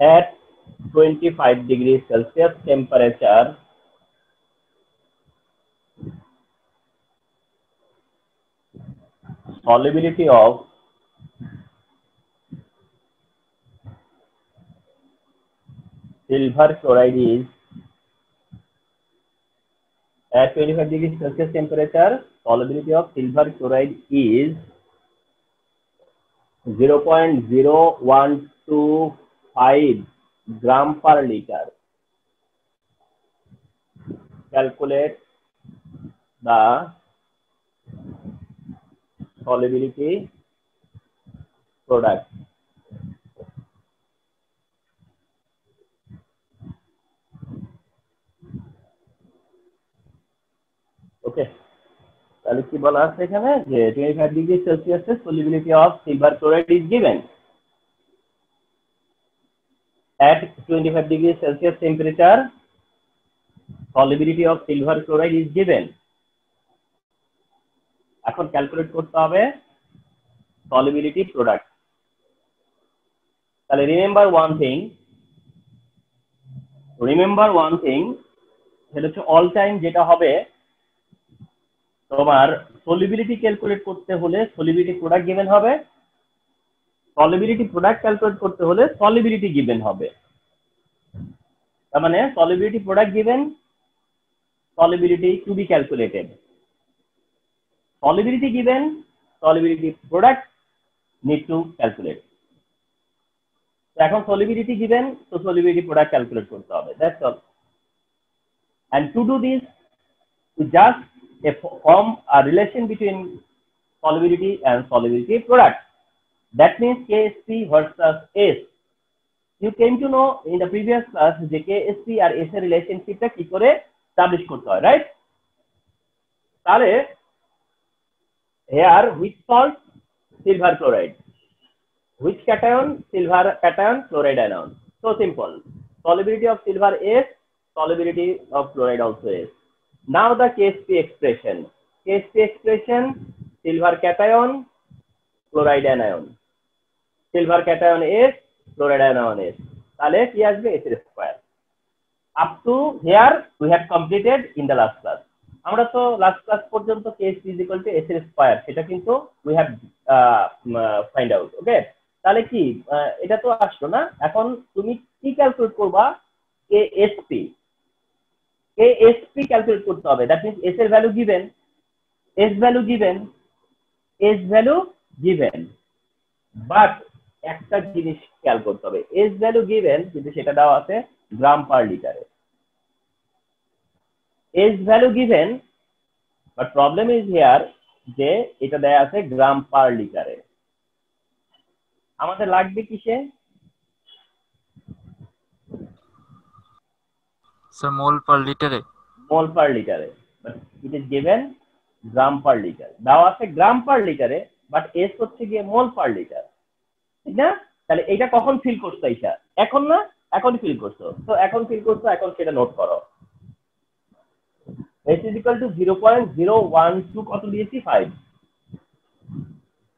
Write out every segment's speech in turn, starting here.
at 25 degrees Celsius temperature solubility of silver chloride is at 25 degrees Celsius temperature solubility of silver chloride is 0.0125 gram per liter. Calculate the solubility product. ওকে তাহলে কি বলা আছে এখানে যে 25 degree সেলসিয়াসে solubility of silver chloride is given At 25 degree Celsius temperature, solubility of silver chloride is given. এখন calculate করতে হবে solubility product. তাহলে remember one thing remember one thing সেটা হচ্ছে অল টাইম যেটা হবে, তোমার সলিবিলিটি ক্যালকুলেট করতে হলে সলিবিলিটি প্রোডাক্ট গিভেন হবে। সলিবিলিটি প্রোডাক্ট ক্যালকুলেট করতে হলে সলিবিলিটি গিভেন হবে তার মানে solubility product given solubility to be calculated solubility given solubility product need to calculate এখন solubility given তো solubility product calculate করতে হবে that's all and to do this to just form a relation between solubility and solubility product that means KSP versus S you came to know in the previous class যে KSP আর S এর রিলেশনশিপটা কি করে establish করতে হয় right তাহলে salt silver chloride which cation silver cation chloride anion so simple solubility of silver is solubility of chloride also is now the KSP expression KSP expression silver cation chloride anion silver cation is chloride anion is. তাহলে কি আসবে? S এর square up to here we have completed in the last class আমরা তো last class পর্যন্ত case equal to S এর square সেটা কিন্তু we have find out okay তাহলে কি এটা তো আসলো না? এখন তুমি কি ক্যালকুলেট করবা? K SP K SP calculate করতে হবে। দ্যাট মিনস এস এর value given S value given S value given but একটা জিনিস খেয়াল করতে হবে। এস ভ্যালু গিভেন কিন্তু সেটা দেওয়া আছে গ্রাম পার লিটারে S value given but problem is here যে এটা দেয়া আছে গ্রাম পার লিটারে আমাদের লাগবে কিসে? স্যার মোল পার লিটারে মোল পার লিটারে but it is given gram per litre দেওয়া আছে গ্রাম পার লিটারে বাট এস হচ্ছে গিয়ে মোল পার লিটার ঠিক না? তাহলে এটা কখন ফিল করছ এইটা? এখন না? এখন ফিল করছ। তো এখন ফিল করছ, এখন সেটা নোট করো। S is equal to zero point zero one two কত দিয়েছি? ফাইভ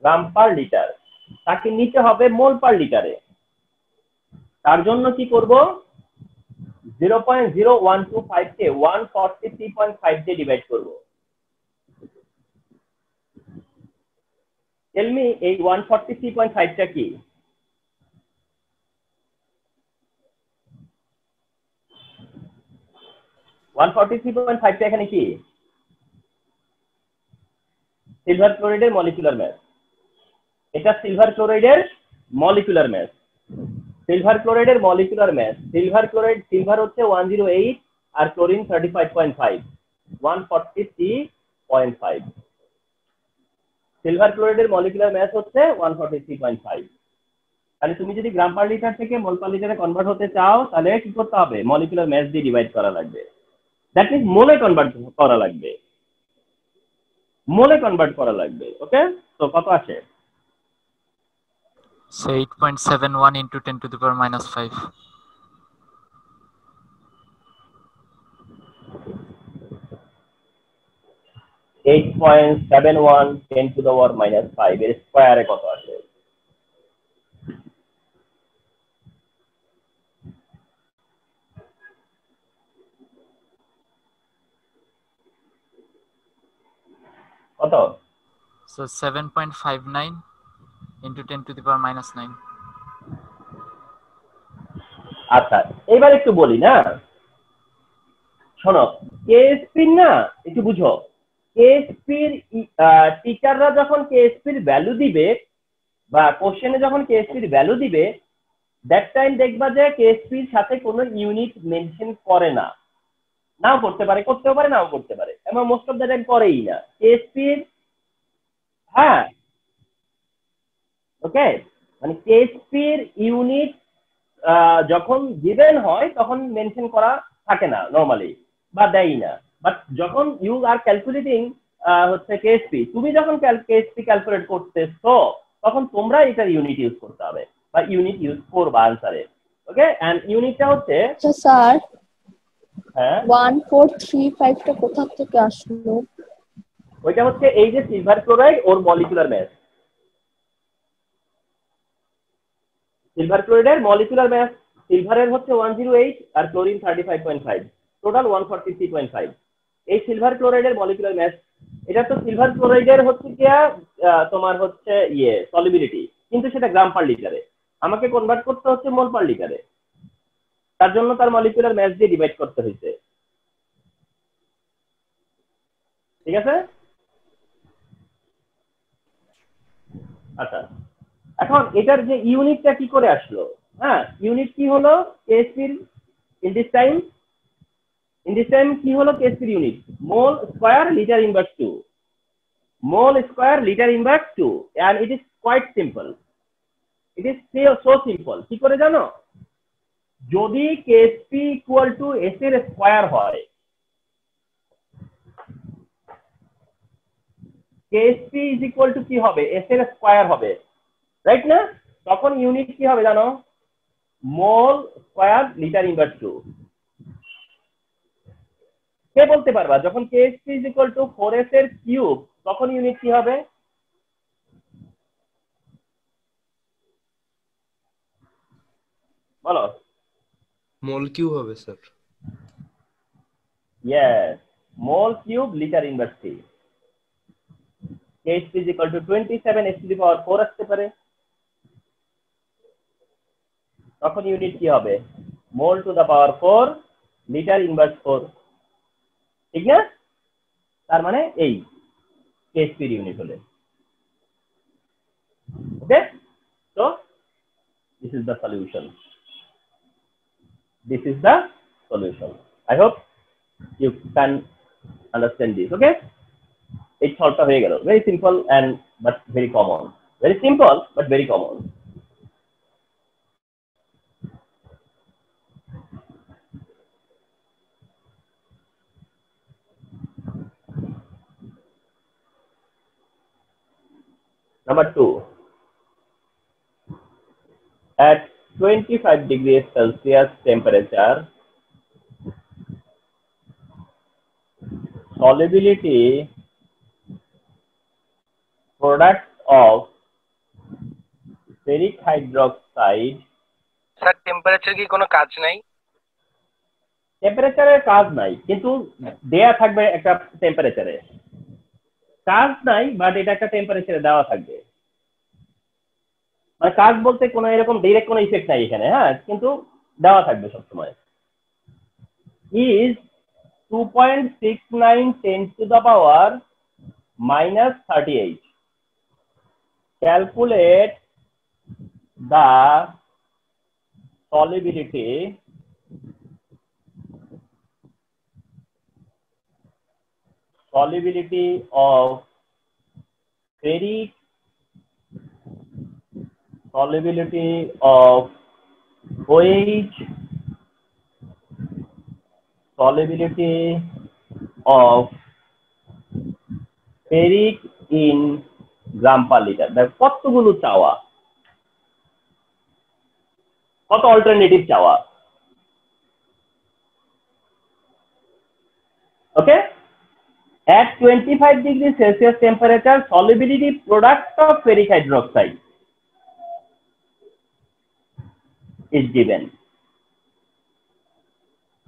গ্রাম পার লিটার তাকে নিতে হবে মোল পার লিটারে তার জন্য কি করব? Zero point zero one two five কে one forty three point five দিয়ে ডিভাইড করব। টেল মি এই ওয়ান ফর্টি থ্রি পয়েন্ট ফাইভটা কি? ওয়ান ফর্টি থ্রি পয়েন্ট ফাইভটা এখানে কি? সিলভার ক্লোরাইডের মলিকুলার ম্যাস এটা সিলভার ক্লোরাইডের molecular mass silver ক্লোরাইডের molecular mass silver chloride silver হচ্ছে ওয়ান জিরো এইট আর chlorine thirty five point five one forty three point five silver ক্লোরাইডের molecular mass হচ্ছে one forty three point five তাহলে তুমি যদি gram per litre থেকে mole per লিটারে convert হতে চাও, তাহলে কি করতে হবে? মলিকুলার ম্যাস দিয়ে ডিভাইড করা লাগবে। দ্যাট মিনস মোলে কনভার্ট করা লাগবে। মোলে কনভার্ট করা লাগবে ওকে তো কত So 8.71 into 10 to the power minus 5. Eight point seven one ten to the power minus five এর স্কোয়ারে কত আসে? কত? So seven point five nine into ten to minus nine আচ্ছা এবার একটু বলি না? শোনো কেএসপি না? একটু বুঝো। কেএসপির টিচাররা যখন কেএসপির ভ্যালু দিবে বা কোশ্চেনে যখন কেএসপির ভ্যালু দিবে দ্যাট টাইম দেখবা যে কেএসপির সাথে কোনো ইউনিট মেনশন করে না। নাও করতে পারে, করতেও পারে, নাও করতে পারে। এবং মোস্ট অফ দ্য টাইম করেই না। কেএসপির হ্যাঁ। ওকে মানে কেএসপির ইউনিট যখন গিভেন হয়, তখন মেনশন করা থাকে না নর্মালি বা দেয় না। বাট যখন ইউ আর ক্যালকুলেটিং হচ্ছে কেএসপি তুমি যখন কেএসপি ক্যালকুলেট করতেছো তখন তোমরা এটার ইউনিট ইউজ করতে হবে বা ইউনিট ইউজ করবা আনসারে ওকে এন্ড ইউনিটটা হচ্ছে আচ্ছা, স্যার। হ্যাঁ? 1435 টা কোথা থেকে আসলো? ওইটা হচ্ছে এই যে সিলভার ক্লোরাইড ওর মলিকুলার ম্যাস সিলভার ক্লোরাইডের মলিকুলার ম্যাস সিলভারের হচ্ছে 108 আর ক্লোরিন 35.5 টোটাল 143.5 এই সিলভার ক্লোরাইডের মলিকুলার ম্যাস এটা তো সিলভার ক্লোরাইডের হচ্ছে আহ, তোমার হচ্ছে ইয়ে সলিবিলিটি কিন্তু সেটা গ্রাম পার লিটারে আমাকে কনভার্ট করতে হচ্ছে মোল পার লিটারে তার জন্য তার মলিকুলার ম্যাস দিয়ে ডিভাইড করতে হয়েছে। ঠিক আছে? আচ্ছা। এখন এটার যে ইউনিটটা কি করে আসলো? হ্যাঁ ইউনিট কি হলো? কেএসপির in this time in this time কি হলো কেএসপির unit mole square litre inverse two mole square litre inverse two and it is quite simple it is so simple কি করে জানো যদি কেএসপি ইকুয়াল টু এস এর square হয় KSP is equal to কি হবে এস এর স্কোয়ার হবে রাইট না তখন ইউনিট কি হবে জানো mole square litre inverse two কে বলতে পারবা? যখন Ksp is equal to four S এর কিউব তখন ইউনিট কি হবে? বলো। মোল কিউ হবে sir. Yes, mole cube liter inverse T. KHP is equal to 27 S to the power 4 আসতে পারে। তখন ইউনিট কি হবে? Mole to the power 4 litre inverse 4 ঠিক না তার মানে এই KHP এর ইউনিট হলে ওকে so this is the solution this is the solution i hope you can understand this okay it solved হয়ে গেল very simple and but very common very simple but very common number 2 at 25 degrees celsius temperature solubility product of ferric hydroxide sir temperature কি কোনো কাজ নাই টেম্পারেচারের কাজ নাই কিন্তু দেয়া থাকবে একটা টেম্পারেচারে কাজ নাই বাট এটা একটা টেম্পারেচারে দেওয়া থাকবে। মানে কাজ বলতে কোনো এরকম ডিরেক্ট কোনো ইফেক্ট নাই এখানে হ্যাঁ? কিন্তু দেওয়া থাকবে সবসময়। Is 2.69 10 to the power minus 38. Calculate the solubility solubility of ferric solubility of OH solubility of ferric in gram per liter দেখ কতগুলো চাওয়া কত অল্টারনেটিভ চাওয়া ওকে At 25 degree celsius temperature, solubility product of ferric hydroxide is given.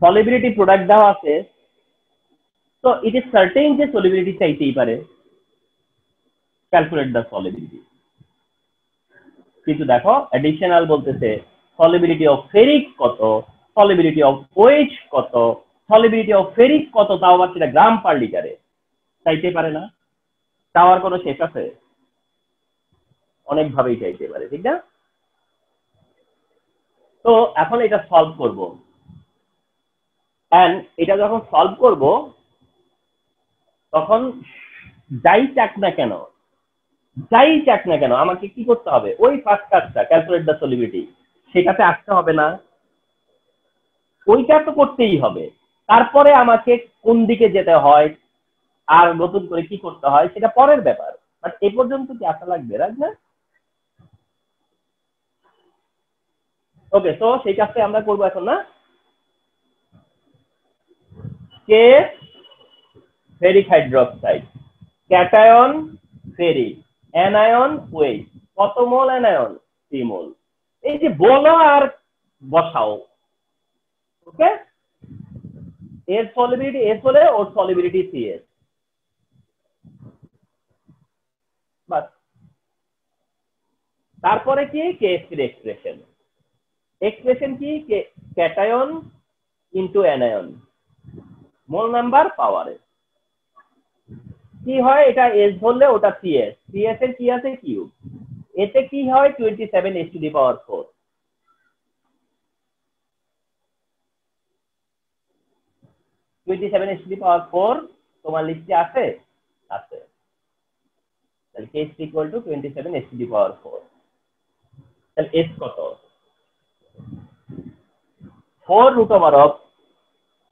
Solubility product দেওয়া আছে। তো it is certain যে solubility চাইতেই পারে। ক্যালকুলেট দ্য সলিবিলিটি কিন্তু দেখো অ্যাডিশনাল বলতেছে সলিবিলিটি অফ ফেরিক কত? সলিবিলিটি অফ ওয়েজ কত? সলিবিলিটি অফ ফেরিক কত? তাও আবার সেটা গ্রাম পার চাইতে পারে না। চাওয়ার কোনো শেষ আছে? অনেকভাবেই চাইতে পারে, ঠিক না? তো এখন এটা সলভ করব। অ্যান্ড এটা যখন সলভ করব, তখন যাই চাক না কেন, যাই চাক না কেন, আমাকে কি করতে হবে? ওই ফার্স্ট কাজটা ক্যালকুলেট দ্য সলিবিলিটি সেটাতে আসতে হবে না। ওইটা তো করতেই হবে। তারপরে আমাকে কোন দিকে যেতে হয়? আর নতুন করে কি করতে হয় সেটা পরের ব্যাপার। বাট এ পর্যন্ত কি আসা লাগবে, রাজ? ওকে তো সেই কাজটা আমরা করব এখন, না? কে ferric hydroxide cation ferric anion weight কত মোল অ্যানায়ন থ্রি মোল এই যে বলো আর বসাও ওকে এর সলিবিলিটি এস হলে ওর সলিবিলিটি সি এস বাস তারপরে কি? কেএসপির এক্সপ্রেশন এক্সপ্রেশন কি? Cation into anion mole number পাওয়ারে কি হয়? এটা এস ধরলে ওটা সিএস সিএস এর কি আছে? কিউ এতে কি হয়? Twenty seven S to the power four twenty seven S to the power four তোমার লিস্টে আছে? আছে। তাহলে K equal to twenty seven S to the power four তাহলে এস কত? Four root over of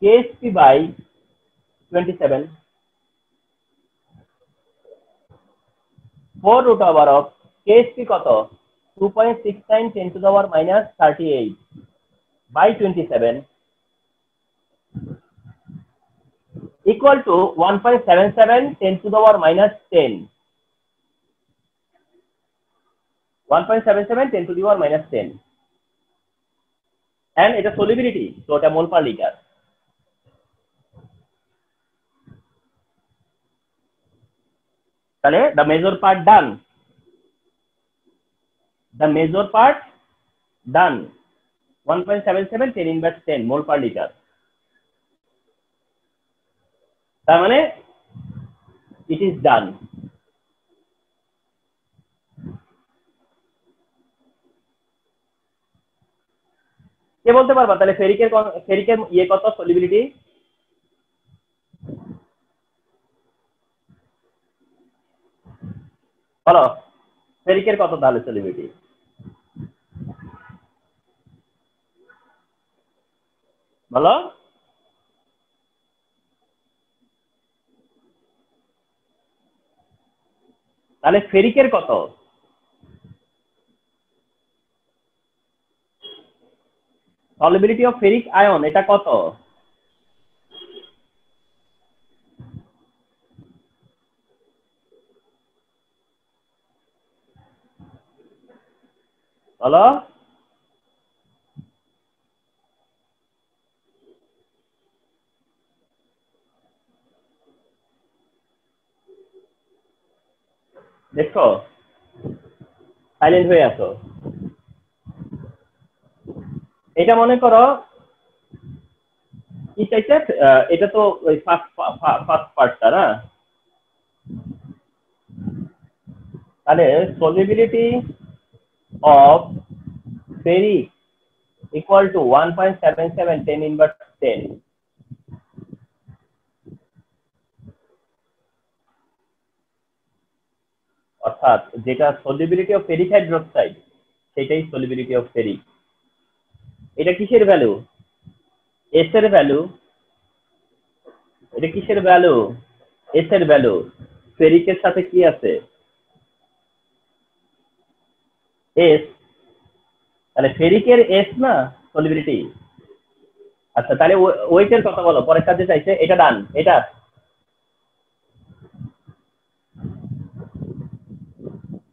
KSP by twenty seven four root over of KSP কত? Two point six nine ten to power minus thirty eight by twenty seven equal to 1.77 10 to the power minus 10 1.77 10 to the power minus 10 and এটা solubility so এটা mole per liter তাহলে the major part done the major part done 1.77 10 inverse 10 mole per liter তার মানে it is done কে বলতে পারবা? তাহলে ফেরিকের ফেরিকের ইয়ে কত? সলিবিলিটি? বলো। ফেরিকের কত তাহলে সলিবিলিটি? বলো। তাহলে ফেরিকের কত? সলিবিলিটি অফ ফেরিক আয়ন এটা কত? বলো। দেখো সাইলেন্ট হয়ে আছো। এটা মনে করো, কি চাইছে এটা তো ওই ফার্স্ট ফার্স্ট পার্টটা না? তাহলে solubility of ferric equal to one point seven seven ten inverse ten অর্থাৎ যেটা সলিবিলিটি অফ ফেরিক হাইড্রোক্সাইড সেটাই সলিবিলিটি অফ ফেরিক এটা কিসের ভ্যালু এস এর ভ্যালু এটা কিসের ভ্যালু এস এর ভ্যালু ফেরিকের সাথে কি আছে? এস তাহলে ফেরিকের এস না সলিবিলিটি আচ্ছা তাহলে ওয়েটের কথা বলো, পরের কাজে চাইছে, এটা ডান এটা?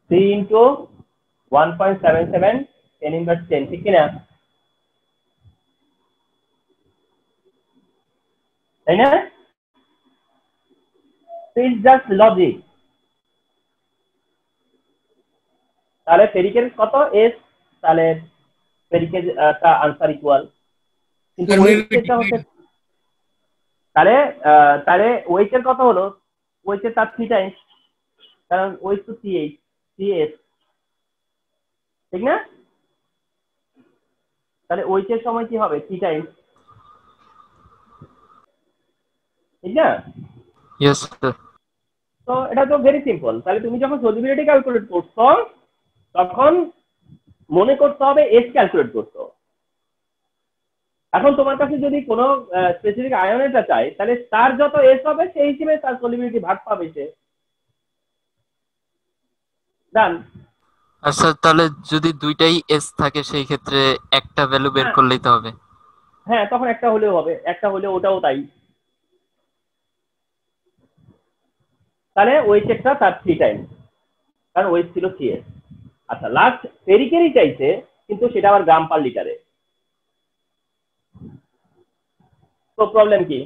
Three into one point seven seven ten inverse ten ঠিক কিনা? তাই না? ইটস জাস্ট লজিক তাহলে ফেরিকের কত? এস তাহলে ফেরিকের আনসার ইকুয়াল কিন্তু হচ্ছে তাহলে তাহলে ওয়েটের কত হলো? ওয়েটের তার থ্রি টাইমস কারণ ওয়েট তো থ্রি এইট থ্রি এস ঠিক না? তাহলে ওয়েটের সময় কি হবে? থ্রি টাইমস ঠিক না ইয়েস তো এটা তো ভেরি সিম্পল তাহলে তুমি যখন সলিবিলিটি ক্যালকুলেট করছ তখন মনে করতে হবে এস ক্যালকুলেট করছ। এখন তোমার কাছে যদি কোনো স্পেসিফিক আয়নেটা চাই তাহলে তার যত এস হবে সেই হিসেবে তার সলিবিলিটি ভাগ পাবে সে। ডান স্যার তাহলে যদি দুইটাই এস থাকে সেই ক্ষেত্রে একটা ভ্যালু বের হ্যাঁ। করলেই তো হবে। হ্যাঁ তখন একটা হলেও হবে। একটা হলে ওটাও তাই। তাহলে ওই চেকটা তার থ্রি টাইম কারণ ওয়েট ছিল থ্রি এস আচ্ছা লাস্ট ফেরিকেরই চাইছে কিন্তু সেটা আবার গ্রাম পার লিটারে তো প্রবলেম কি?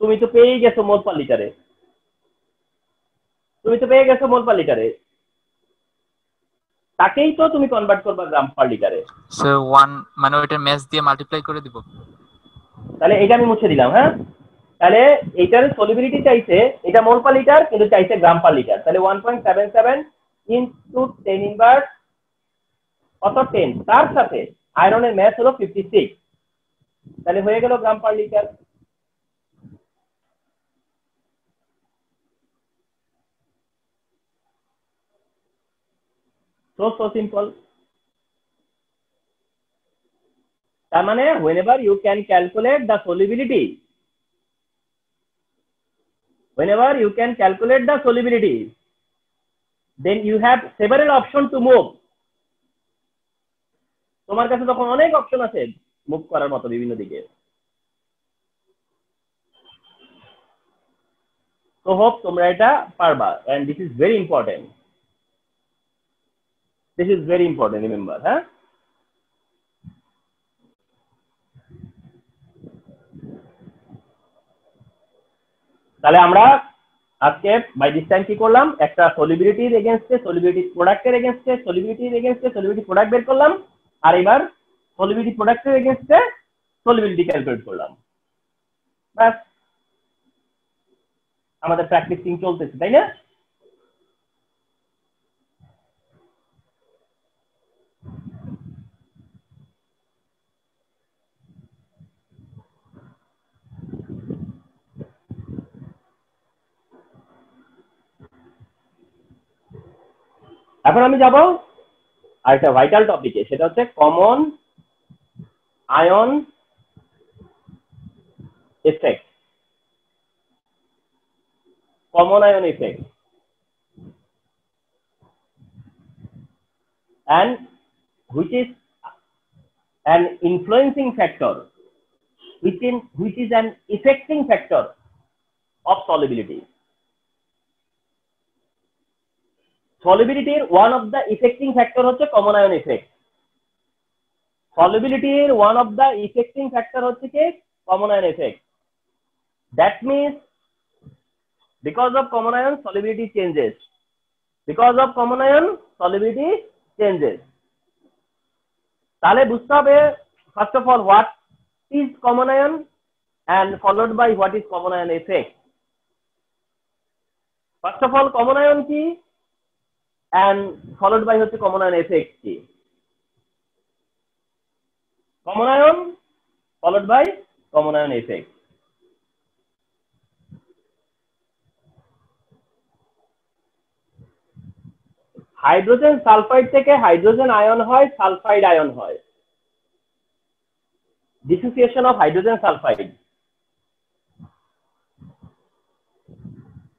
তুমি তো পেয়েই গেছো মোল পার লিটারে তুমি তো পেয়ে গেছো মোল পার লিটারে তাকেই তো তুমি কনভার্ট করবা গ্রাম পার লিটারে স্যার ওয়ান মানে ওইটা ম্যাচ দিয়ে মাল্টিপ্লাই করে দিব। তাহলে এটা আমি মুছে দিলাম হ্যাঁ? তাহলে এইটার সলিবিলিটি চাইছে, এটা মোল পার লিটার কিন্তু চাইছে গ্রাম পার লিটার তাহলে one point seven seven into ten inverse কত টেন তার সাথে আয়রনের ম্যাচ হলো ফিফটি সিক্স তাহলে হয়ে গেল গ্রাম পার লিটার simple তার মানে whenever you can calculate the solubility whenever you can calculate the solubility, then you have several option to move. তোমার কাছে তখন অনেক অপশন আছে মুভ করার মতো বিভিন্ন দিকে। তো হোপ তোমরা এটা পারবা and this is very important this is very important remember হ্যাঁ? তাহলে আমরা আজকে বাই দিস টাইম কি করলাম? একটা সলিবিলিটির এগেনস্টে সলিবিলিটি প্রোডাক্টের এগেনস্টে সলিবিলিটির এগেনস্টে সলিবিলিটি প্রোডাক্ট বের করলাম। আর এবার সলিবিলিটি প্রোডাক্টের এগেনস্টে সলিবিলিটি ক্যালকুলেট করলাম। ব্যাস। আমাদের প্র্যাকটিসিং চলতেছে, তাই না? এখন আমি যাব আর একটা ভাইটাল টপিকে সেটা হচ্ছে common ion effect common ion effect and which is an influencing factor which in which is an affecting factor of solubility সলিবিলিটির one of the affecting factor হচ্ছে common ion effect সলিবিলিটির one of the affecting factor হচ্ছে কি? Common ion effect that means because of common ion solubility changes because of common ion solubility changes তাহলে বুঝতে হবে first of all what is common ion and followed by what is common ion effect first of all common ion কি? And followed by হচ্ছে common ion effect কি common ion followed by common ion effect hydrogen sulphide থেকে hydrogen ion হয় sulphide ion হয় dissociation of hydrogen sulphide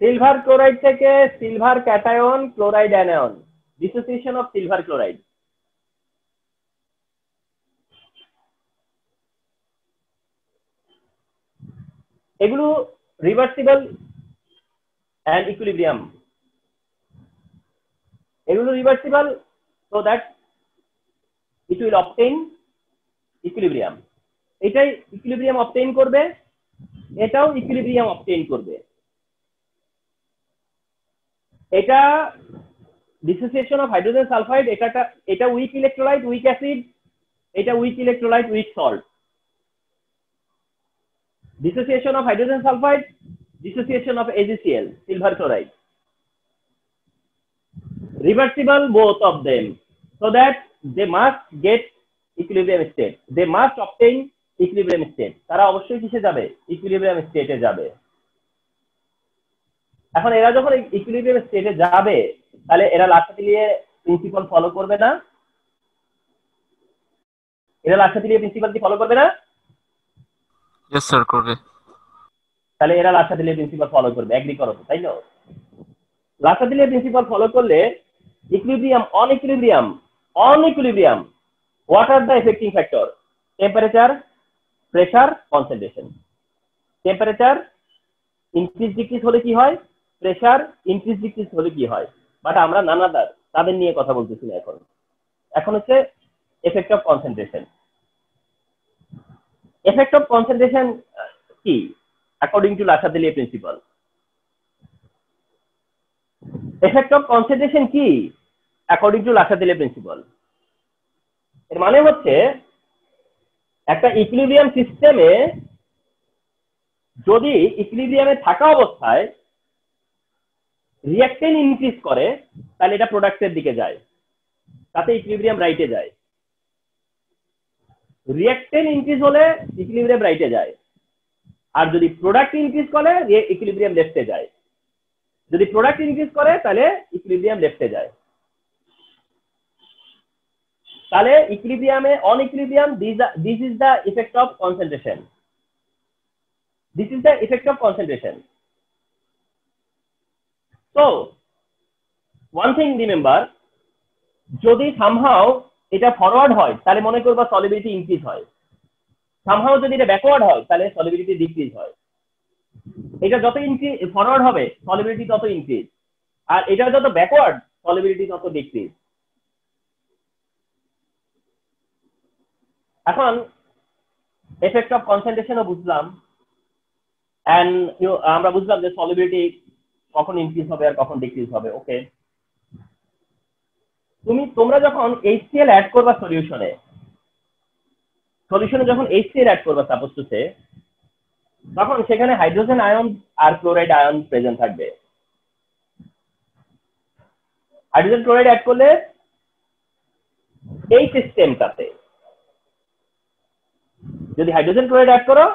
silver chloride থেকে silver cation, chloride anion. Dissociation of silver chloride এগুলো reversible and equilibrium এগুলো reversible so that it will obtain equilibrium এটাই equilibrium obtain করবে, এটাও equilibrium obtain করবে। এটা ডিসোসিয়েশন অফ হাইড্রোজেন সালফাইড এটা এটা উইক ইলেকট্রোলাইট উইক অ্যাসিড এটা weak electrolyte weak salt dissociation of hydrogen sulphide dissociation of AgCl silver chloride reversible both of them so that they must get equilibrium state they must obtain equilibrium state তারা অবশ্যই কিসে যাবে equilibrium স্টেটে যাবে এখন এরা যখন ইকুইলিব্রিয়াম স্টেটে যাবে তাহলে এরা লাসাতিলিয়ে প্রিন্সিপাল ফলো করবে না? এরা লাসাতিলিয়ে প্রিন্সিপাল কি ফলো করবে না? ইয়েস স্যার করবে। তাহলে এরা লাসাতিলিয়ে প্রিন্সিপাল ফলো করবে এগ্রি করো তাই না লাসাতিলিয়ে প্রিন্সিপাল ফলো করলে equilibrium on equilibrium on equilibrium what are the affecting factor temperature pressure concentration temperature increase decrease হলে কি হয়? প্রেসার ইনক্রিজ ডিক্রিজ হলে কি হয়? বাট আমরা নানাদার তাদের নিয়ে কথা বলতেছি না এখন। এখন হচ্ছে effect of concentration effect of concentration কি? According to Le Chatelier principle effect of concentration কি? According to Le Chatelier principle এর মানে হচ্ছে একটা ইকুইলিব্রিয়াম সিস্টেমে যদি ইকুইলিব্রিয়ামে থাকা অবস্থায় রিয়াক্টেন ইনক্রিজ করে, তাহলে এটা প্রোডাক্টের দিকে যায়। তাতে ইকুইলিব্রিয়াম রাইটে যায়। রিয়াক্টেন ইনক্রিজ হলে ইকুইলিব্রিয়াম রাইটে যায়। আর যদি প্রোডাক্ট ইনক্রিজ করে ইকুইলিব্রিয়াম লেফটে যায়। যদি প্রোডাক্ট ইনক্রিজ করে, তাহলে ইকুইলিব্রিয়াম লেফটে যায়। তাহলে ইকুইলিব্রিয়ামে on equilibrium this is the effect of concentration this is the effect of concentration So, one thing remember, যদি সামহাও এটা ফরওয়ার্ড হয় তাহলে মনে করবা সলিবিলিটি ইনক্রিজ হয়। সামহাও যদি এটা ব্যাকওয়ার্ড হয় তাহলে সলিবিলিটি ডিক্রিজ হয়। এটা যত ইনক্রিজ ফরওয়ার্ড হবে সলিবিলিটি তত ইনক্রিজ আর এটা যত ব্যাকওয়ার্ড সলিবিলিটি তত ডিক্রিজ এখন এফেক্ট অফ কনসেন্ট্রেশনও বুঝলাম। অ্যান্ড আমরা বুঝলাম যে সলিবিলিটি কখন ইনক্রিজ হবে আর কখন ডিক্রিজ হবে ওকে তুমি, তোমরা যখন এইচসিএল অ্যাড করবা সলিউশনে সলিউশনে যখন এইচসিএল অ্যাড করবা সাপোজ টু সে তখন সেখানে হাইড্রোজেন আয়ন আর ক্লোরাইড আয়ন প্রেজেন্ট থাকবে। হাইড্রোজেন ক্লোরাইড অ্যাড করলে এই সিস্টেমটাতে যদি হাইড্রোজেন ক্লোরাইড অ্যাড করো,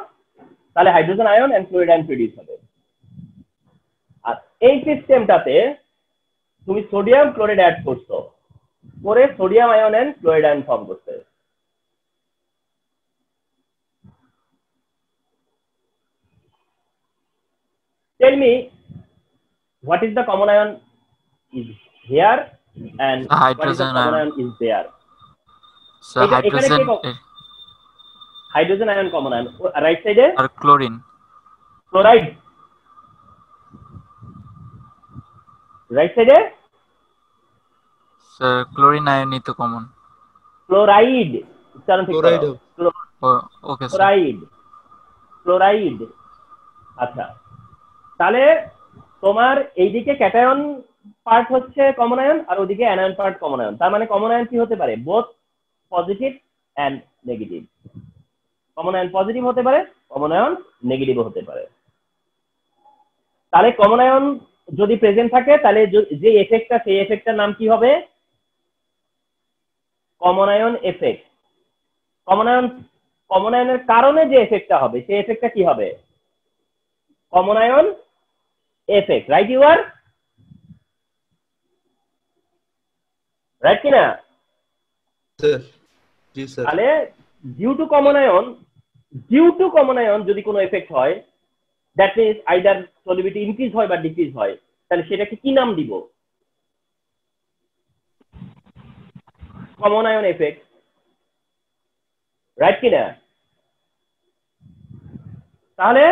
তাহলে hydrogen ion and chloride ion produce হবে। এই সিস্টেমটাতে তুমি সোডিয়াম ক্লোরাইড অ্যাড করছ করে sodium ion and chloride ion form করছে tell me what is the common ion is here and The what is the common ion. is there? এখানে hydrogen কে ক- hydrogen ion common ion right সাইডে আর chlorine chloride right সাইডে sir chlorine আয়নই তো common chloride উচ্চারণ ঠিক হবে। ওকে স্যার ক্লোরাইড ক্লোরাইড আচ্ছা। তাহলে তোমার এইদিকে ক্যাটায়ন পার্ট হচ্ছে কমন আয়ন আর ওদিকে অ্যানায়ন পার্ট কমন আয়ন তার মানে কমন আয়ন কি হতে পারে? Both positive and negative common ion positive হতে পারে কমন আয়ন নেগেটিভ হতে পারে। তাহলে কমন আয়ন যদি প্রেজেন্ট থাকে তাহলে যে এফেক্টটা সেই এফেক্টটার নাম কি হবে? Common ion effect common ion common আয়নের কারণে যে এফেক্টটা হবে সেই এফেক্টটা কি হবে? Common ion effect right you are right কিনা তাহলে due to common ion due to common ion যদি কোনো এফেক্ট হয় that means either solubility increase হয় বা ডিক্রিজ হয়। তাহলে সেটাকে কি নাম দিব? কমন আয়ন এফেক্ট রাইট কিনা? তাহলে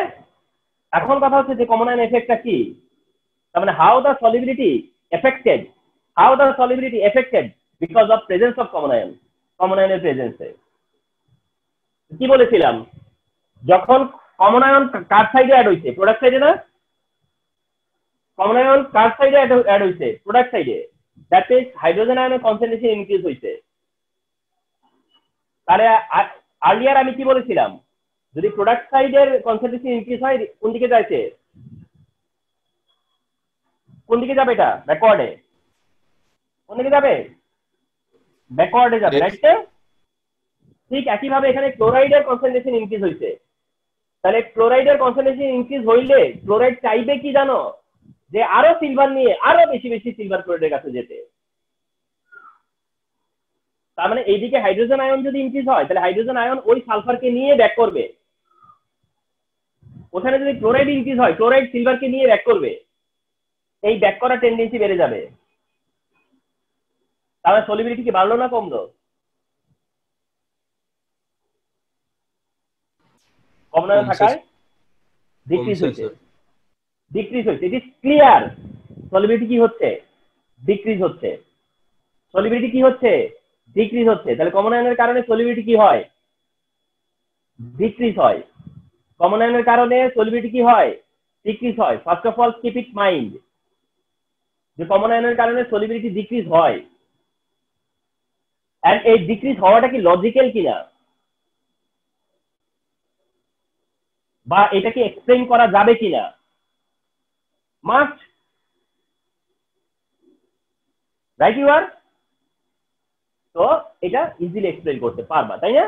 এখন কথা হচ্ছে যে কমন আয়ন এফেক্টটা কি? তার মানে how the solubility affected how the solubility affected because of presence of common ion common আয়নের প্রেজেন্সে কি বলেছিলাম? যখন কমন আয়ন কার সাইডে অ্যাড হয়েছে প্রোডাক্ট সাইডে না? কমন আয়ন কার সাইডে অ্যাড হয়েছে প্রোডাক্ট সাইডে দ্যাট মিনস হাইড্রোজেন আয়নের কনসেন্ট্রেশন ইনক্রিজ হয়েছে তাহলে আর্লিয়ার আমি কি বলেছিলাম? যদি প্রোডাক্ট সাইডের কনসেন্ট্রেশন ইনক্রিজ হয় কোন দিকে যাইছে? কোন দিকে যাবে এটা? ব্যাকওয়ার্ডে কোন দিকে যাবে? ব্যাকওয়ার্ডে যাবে রাইট ঠিক একইভাবে এখানে ক্লোরাইডের কনসেন্ট্রেশন ইনক্রিজ হয়েছে তাহলে ক্লোরাইডের কনসেন্ট্রেশন ইনক্রিজ হইলে ক্লোরাইড চাইবে কি জানো? যে আরও সিলভার নিয়ে আরও বেশি বেশি সিলভার ক্লোরাইডের কাছে যেতে। তার মানে এইদিকে হাইড্রোজেন আয়ন যদি ইনক্রিজ হয়, তাহলে হাইড্রোজেন আয়ন ওই সালফারকে নিয়ে ব্যাক করবে। ওখানে যদি ক্লোরাইড ইনক্রিজ হয় ক্লোরাইড সিলভারকে নিয়ে ব্যাক করবে। এই ব্যাক করার টেন্ডেন্সি বেড়ে যাবে। তাহলে সলিবিলিটি কি বাড়লো না কমলো? কমনায় থাকায় ডিক্রিজ হয়েছে। ডিক্রিজ হয়েছে। ইট ইজ ক্লিয়ার সলিবিলিটি কি হচ্ছে? ডিক্রিজ হচ্ছে। সলিবিলিটি কি হচ্ছে? ডিক্রিজ হচ্ছে। তাহলে কমন আয়নের কারণে সলিবিলিটি কি হয়? ডিক্রিজ হয়। কমন আয়নের কারণে সলিবিলিটি কি হয়? ডিক্রিজ হয়। First of all keep it mind যে কমন আয়নের কারণে সলিবিলিটি ডিক্রিজ হয়। এন্ড এই ডিক্রিজ হওয়াটা কি লজিক্যাল কিনা? বা এটাকে এক্সপ্লেইন করা যাবে কিনা? মাস্ট রাইট ইউ আর তো এটা ইজিলি এক্সপ্লেইন করতে পারবা, তাই না?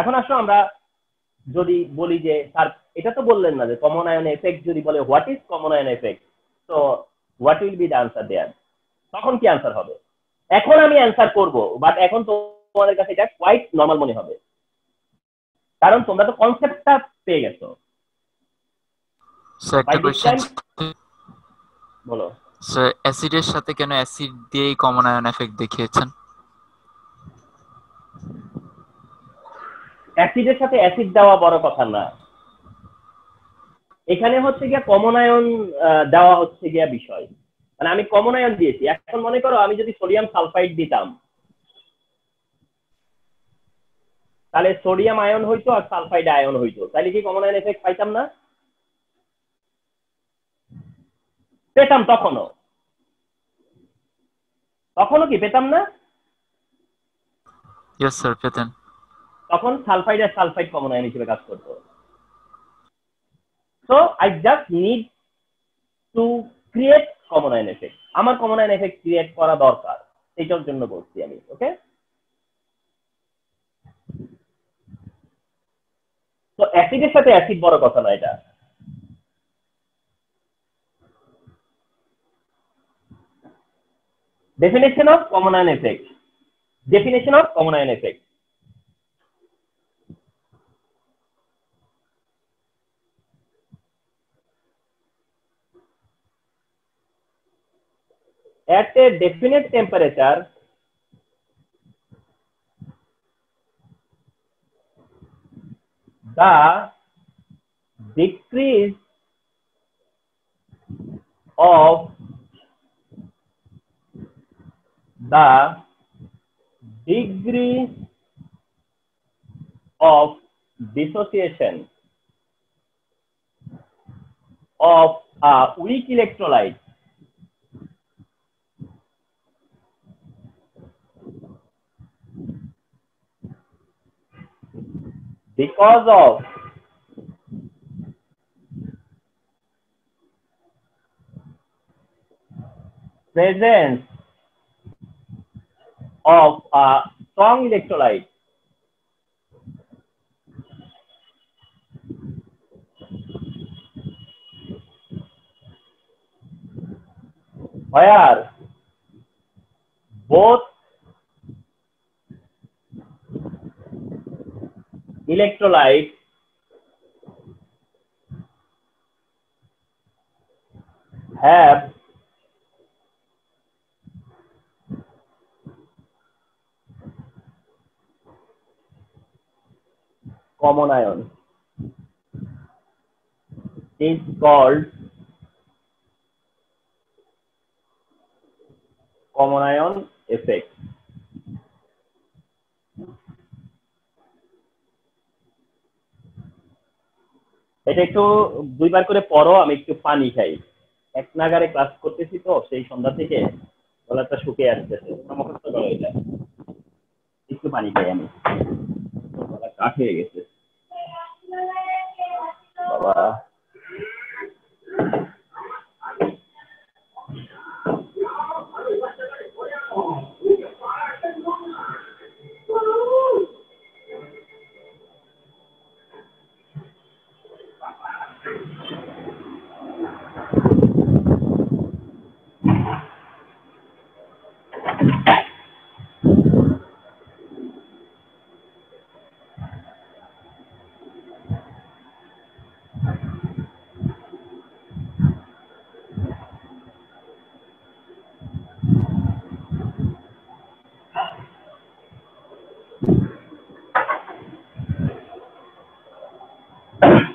এখন আসো আমরা যদি বলি যে, স্যার, এটা তো বললেন না যে কমন আয়ন এফেক্ট যদি বলে what is common ion effect তো what will be the answer there তখন কি আনসার হবে? এখন আমি অ্যান্সার করব বাট এখন তোমাদের কাছে এটা কোয়াইট নর্মাল মনে হবে। কারণ তোমরা তো কনসেপ্টটা পেয়ে গেছো। বলো। স্যার অ্যাসিডের সাথে কেন অ্যাসিড দিয়েই কমন আয়ন এফেক্ট দেখিয়েছেন? অ্যাসিডের সাথে অ্যাসিড দেওয়া বড় কথা না। এখানে হচ্ছে গিয়া কমন আয়ন দেওয়া হচ্ছে গিয়া বিষয়। মানে আমি কমন আয়ন দিয়েছি। এখন মনে করো আমি যদি সোডিয়াম সালফাইড দিতাম তাহলে সোডিয়াম আয়ন হইতো আর সালফাইড আয়ন হইতো। তাহলে কি কমন আয়ন এফেক্ট পাইতাম না? পেতাম তখনও। তখনও কি পেতাম না? ইয়েস স্যার পেতেন। তখন সালফাইড আর সালফাইড কমন আয়ন হিসেবে কাজ করতো। So I just need to create common ion effect আমার কমন আয়ন এফেক্ট ক্রিয়েট করা দরকার। এইটার জন্য বলছি আমি ওকে তো অ্যাসিডের সাথে অ্যাসিড বড় কথা না এটা definition of common ion effect definition of common ion effect at a definite temperature the decrease of the degree of dissociation of a weak electrolyte because of presence of a strong electrolyte. Where both electrolytes have common ion is called common ion effect. এটা একটু দুইবার করে পড়ো, আমি একটু পানি খাই। এক নাগারে ক্লাস করতেছি তো, সেই সন্ধ্যা থেকে গলাটা শুকিয়ে আসতেছে। একটু পানি খাই আমি। গলা কাঠ হয়ে গেছে। বাবা।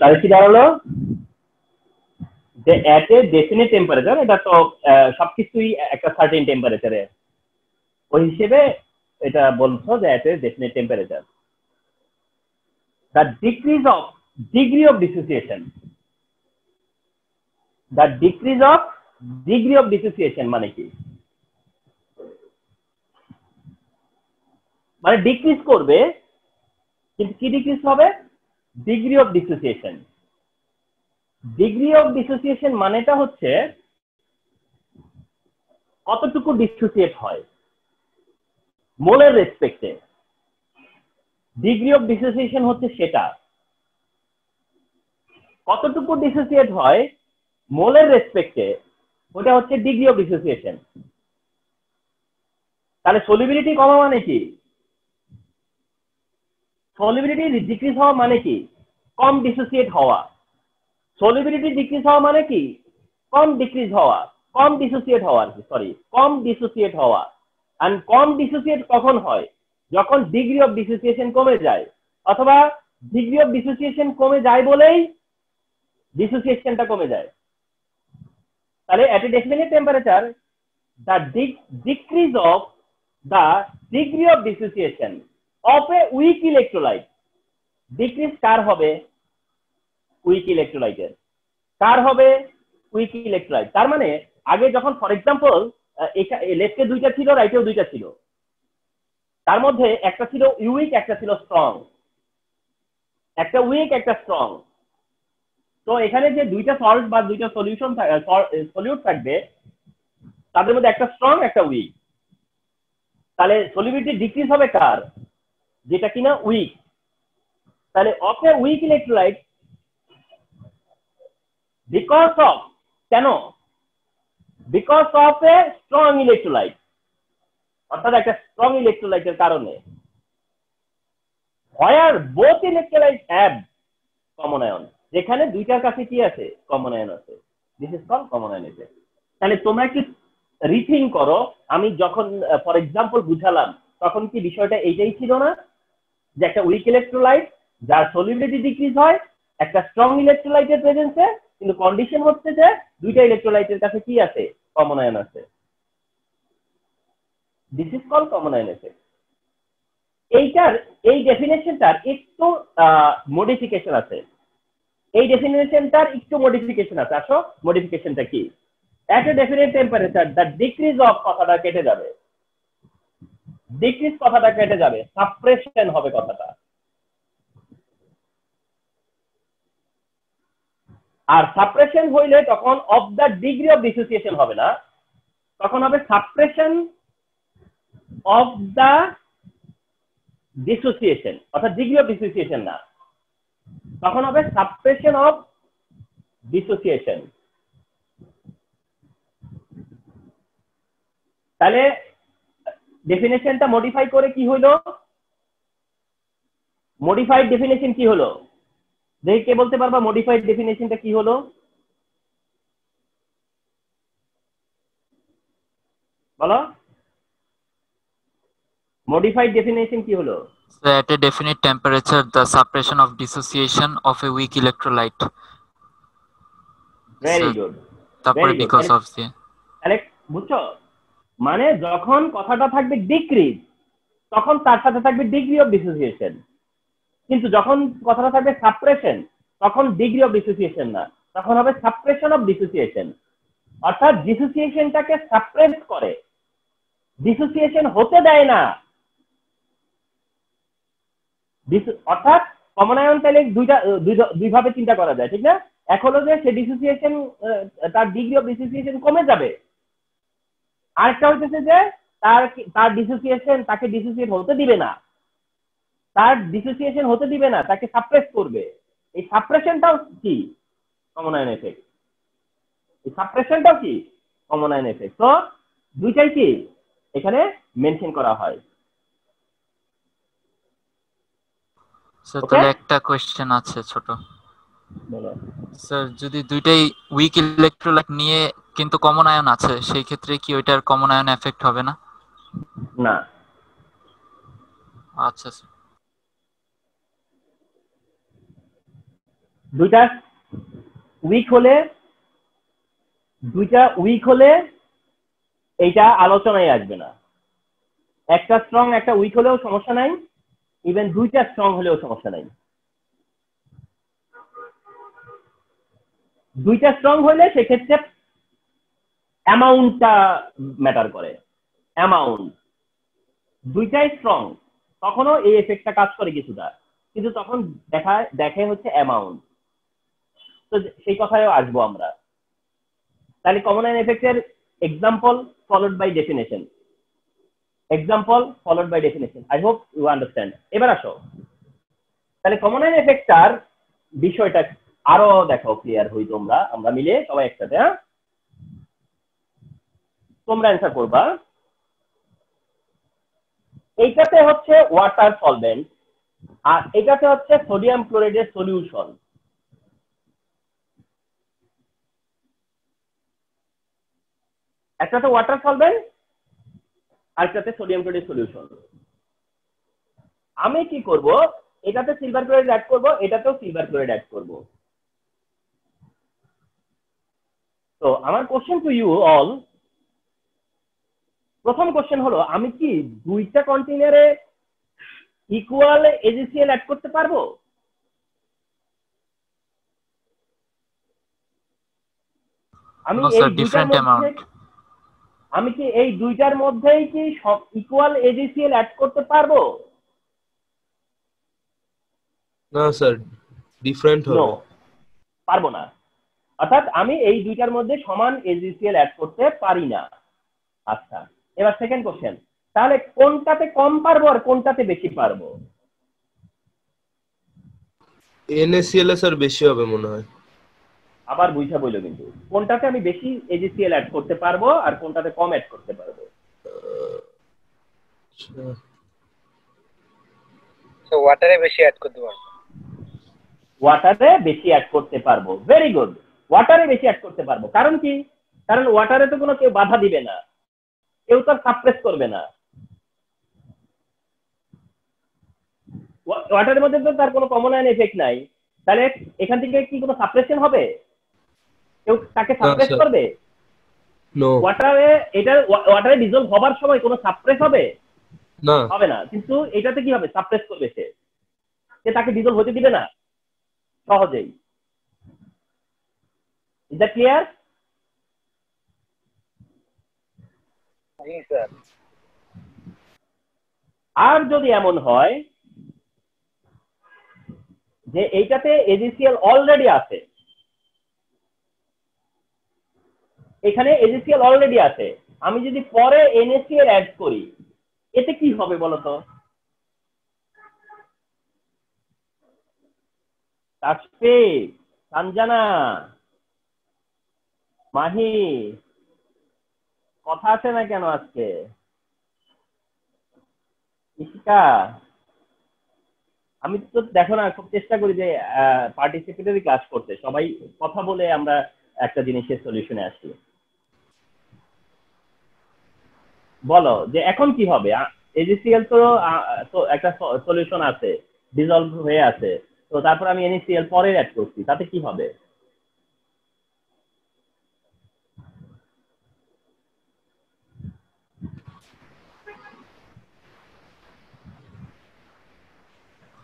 তাহলে দাঁড়াল? যে এ ডেফিনিট টেম্পারেচার এটা তো সবকিছুই একটা সার্টেন টেম্পারেচারে ওই হিসেবে এটা বলছো যে definite temperature the decrease of degree of dissociation the decrease of degree of dissociation মানে কি? মানে ডিক্রিজ করবে, কিন্তু কি ডিক্রিজ হবে? Degree of dissociation degree of dissociation মানেটা হচ্ছে কতটুকু ডিসোসিয়েট হয়? মোলের রেসপেক্টে ডিগ্রি অফ ডিসোসিয়েশন হচ্ছে সেটা। কতটুকু ডিসোসিয়েট হয়? মোলের রেসপেক্টে ওটা হচ্ছে ডিগ্রি অফ ডিসোসিয়েশন তাহলে সলিবিলিটি কমা মানে কি? সলিবিলিটি ডিক্রিজ হওয়া মানে কি? কম ডিসোসিয়েট হওয়া। সলিবিলিটি ডিক্রিজ হওয়া মানে কি? কম ডিক্রিজ হওয়া। কম ডিসোসিয়েট হওয়া আর কি সরি কম ডিসোসিয়েট হওয়া। আর কম ডিসোসিয়েট কখন হয়? যখন ডিগ্রি অফ ডিসোসিয়েশন কমে যায়। অথবা ডিগ্রি অফ ডিসোসিয়েশন কমে যায় বলেই ডিসোসিয়েশনটা কমে যায়। তাহলে at a definite temperature the decrease of the degree of dissociation of a weak electrolyte decrease কার হবে? উইক ইলেকট্রোলাইটের কার হবে? উইক ইলেকট্রোলাইট তার মানে আগে যখন ফর এক্সাম্পল লেফটে দুইটা ছিল, রাইটেও দুইটা ছিল। তার মধ্যে একটা ছিল উইক একটা ছিল স্ট্রং একটা উইক একটা স্ট্রং তো এখানে যে দুইটা সল্ট বা দুইটা সলিউশন সলিউট থাকবে, তাদের মধ্যে একটা স্ট্রং একটা উইক তাহলে সলিবিলিটি ডিক্রিজ হবে কার? যেটা কিনা উইক তাহলে of a weak electrolyte because of কেন? Because of a strong electrolyte অর্থাৎ একটা স্ট্রং ইলেকট্রোলাইটের কারণে। Where both electrolyte have common ion যেখানে দুইটার কাছে কি আছে? কমন আয়ন আছে। This is call common ion effect তাহলে তোমরা কি রিথিং করো। আমি যখন ফর এক্সাম্পল বুঝালাম, তখন কি বিষয়টা এইটাই ছিল না? যে একটা উইক ইলেকট্রোলাইট যার সলিবিলিটি ডিক্রিজ হয়, একটা স্ট্রং ইলেকট্রোলাইটের প্রেজেন্সে কিন্তু কন্ডিশন হচ্ছে যে দুইটা ইলেকট্রোলাইটের কাছে কি আছে? কমন আয়ন আছে। This is call common ion effect এইটার, এই ডেফিনেশনটার একটু মডিফিকেশন আছে। এই ডেফিনেশনটার একটু মডিফিকেশন আছে। আসো মডিফিকেশনটা কি? At a definite temperature, the decrease of কথাটা কেটে যাবে। ডিক্রিজ কথাটা কেটে যাবে। সাপ্রেশন হবে কথাটা। আর সাপ্রেশন হইলে তখন of the degree of dissociation হবে না। তখন হবে সাপ্রেশন অফ দ্য ডিসোসিয়েশন অর্থাৎ ডিগ্রি অফ ডিসোসিয়েশন না। তখন হবে সাপ্রেশন অফ ডিসোসিয়েশন তাহলে ডেফিনেশনটা মডিফাই করে কি হলো মডিফাইড ডেফিনেশন কি হলো দেখি কে বলতে পারবা মডিফাইড ডেফিনেশনটা কি হলো বলো মডিফাইড ডেফিনেশন কি হলো So at a definite temperature, the suppression of dissociation of a weak electrolyte. Very So- good তারপরে Very good. of the তাহলে বুঝছ মানে যখন কথাটা থাকবে ডিক্রিজ তখন তার সাথে থাকবে ডিগ্রি অফ ডিসোসিয়েশন কিন্তু যখন কথাটা থাকবে সাপ্রেশন তখন ডিগ্রি অফ ডিসোসিয়েশন না, তখন হবে সাপ্রেশন অফ ডিসোসিয়েশন অর্থাৎ ডিসোসিয়েশনটাকে সাপ্রেস করে। ডিসোসিয়েশন হতে দেয় না। অর্থাৎ কমন আয়ন তাহলে দুইটা দুই ধ- দুই ভাবে চিন্তা করা যায়, ঠিক না? এক হলো যে সে ডিসোসিয়েশন তার ডিগ্রি অফ ডিসোসিয়েশন কমে যাবে। আরেকটা হইতেছে যে তার তার ডিসোসিয়েশন তাকে ডিসোসিয়েট হতে দিবে না। তার ডিসোসিয়েশন হতে দিবে না তাকে সাপ্রেস করবে। এই সাপ্রেশনটাও কি? কমন আয়ন এফেক্ট এই সাপ্রেশনটাও কি? কমন আয়ন এফেক্ট তো দুইটাই কি? এখানে মেনশন করা হয়। স্যার তাহলে একটা কোয়েশ্চেন আছে ছোট। স্যার যদি দুইটাই উইক ইলেকট্রোলাইট নিয়ে কিন্তু কমন আয়ন আছে সেই ক্ষেত্রে কি ওইটার কমন আয়ন এফেক্ট হবে না? না। আচ্ছা দুইটা উইক হলে দুইটা উইক হলে এইটা আলোচনায় আসবে না। একটা স্ট্রং একটা উইক হলেও সমস্যা নাই ইভেন দুইটা স্ট্রং হলেও সমস্যা নাই। দুইটা স্ট্রং হলে সেক্ষেত্রে অ্যামাউন্টটা ম্যাটার করে। অ্যামাউন্ট দুইটাই স্ট্রং তখনও এই এফেক্টটা কাজ করে কিছুটা। কিন্তু তখন দেখা, দেখে হচ্ছে অ্যামাউন্ট তো সেই কথায় আসব আমরা। তাহলে common ion এফেক্টের example followed by definition example followed by definition I hope you understand এবার আসো। তাহলে কমন আইন এফেক্টটার বিষয়টা আরও দেখো ক্লিয়ার হই তোমরা। আমরা মিলে সবাই একসাথে হ্যাঁ? তোমরা অ্যান্সার করবা। এইটাতে হচ্ছে ওয়াটার সলভেন্ট আর এটাতে হচ্ছে সোডিয়াম ক্লোরাইডের সলিউশন একটাতে ওয়াটার সলভেন্ট আরেকটাতে সোডিয়াম ক্লোরাইড সলিউশন আমি কি করব? এটাতে সিলভার ক্লোরাইড অ্যাড করব, এটাতেও সিলভার ক্লোরাইড অ্যাড করব। তো, আমার কোশ্চেন টু ইউ অল প্রথম কোশ্চেন হলো আমি কি দুইটা কন্টেইনারে ইকুয়াল এজিসিএল অ্যাড করতে পারব? আমি এই sir, দুইটার মধ্যে আমি কি এই দুইটার মধ্যেই কি সব ইকুয়াল এজিসিএল অ্যাড করতে পারব? না স্যার ডিফারেন্ট হবে পারব না। অর্থাৎ আমি এই দুইটার মধ্যে সমান এজিসিএল অ্যাড করতে পারি না। আচ্ছা। এবার সেকেন্ড কোশ্চেন তাহলে কোনটাতে কম পারব আর কোনটাতে বেশি পারব? এনএসিএল এ স্যার বেশি হবে মনে হয়। আবার বুঝা বইলো কিন্তু। কোনটাতে আমি বেশি এজিসিএল অ্যাড করতে পারব আর কোনটাতে কম অ্যাড করতে পারব। তো ওয়াটারে বেশি অ্যাড করতে পারব। ওয়াটারে বেশি অ্যাড করতে পারব। ভেরি গুড ওয়াটারে বেশি অ্যাড করতে পারব। কারণ কি? কারণ ওয়াটারে তো কোনো কেউ বাধা দিবে না। কেউ তো সাপ্রেস করবে না। ওয়াটারের মধ্যে তো তার কোনো কমন আয়ন এফেক্ট নাই। তাহলে এখান থেকে কি কোনো সাপ্রেশন হবে? কেউ তাকে সাপ্রেস করবে? ওয়াটারে এটা ওয়াটারে ডিজলভ হবার সময় কোনো সাপ্রেস হবে? না। হবে না। কিন্তু এটাতে কি হবে? সাপ্রেস করবে সে। সে তাকে ডিজলভ হতে দিবে না। সহজেই। Is that clear ji sir আর যদি এমন হয় যে এইটাতে এজিসিএল অলরেডি আছে, এখানে এজিসিএল অলরেডি আছে, আমি যদি পরে এনএসিএল অ্যাড করি, এতে কি হবে বলতো? তাসফিক, সানজানা, মাহি কথা আছে না কেন আজকে? ইশিকা, আমি তো দেখো না, খুব চেষ্টা করি যে পার্টিসিপেটরি ক্লাস করতে। সবাই কথা বলে আমরা একটা জিনিসের সলিউশনে আসি। বলো, যে এখন কি হবে? এজিসিএল তো একটা সলিউশন আছে ডিজলভ হয়ে আছে। তো তারপর আমি এনএসিএল পরে অ্যাড করছি, তাতে কি হবে?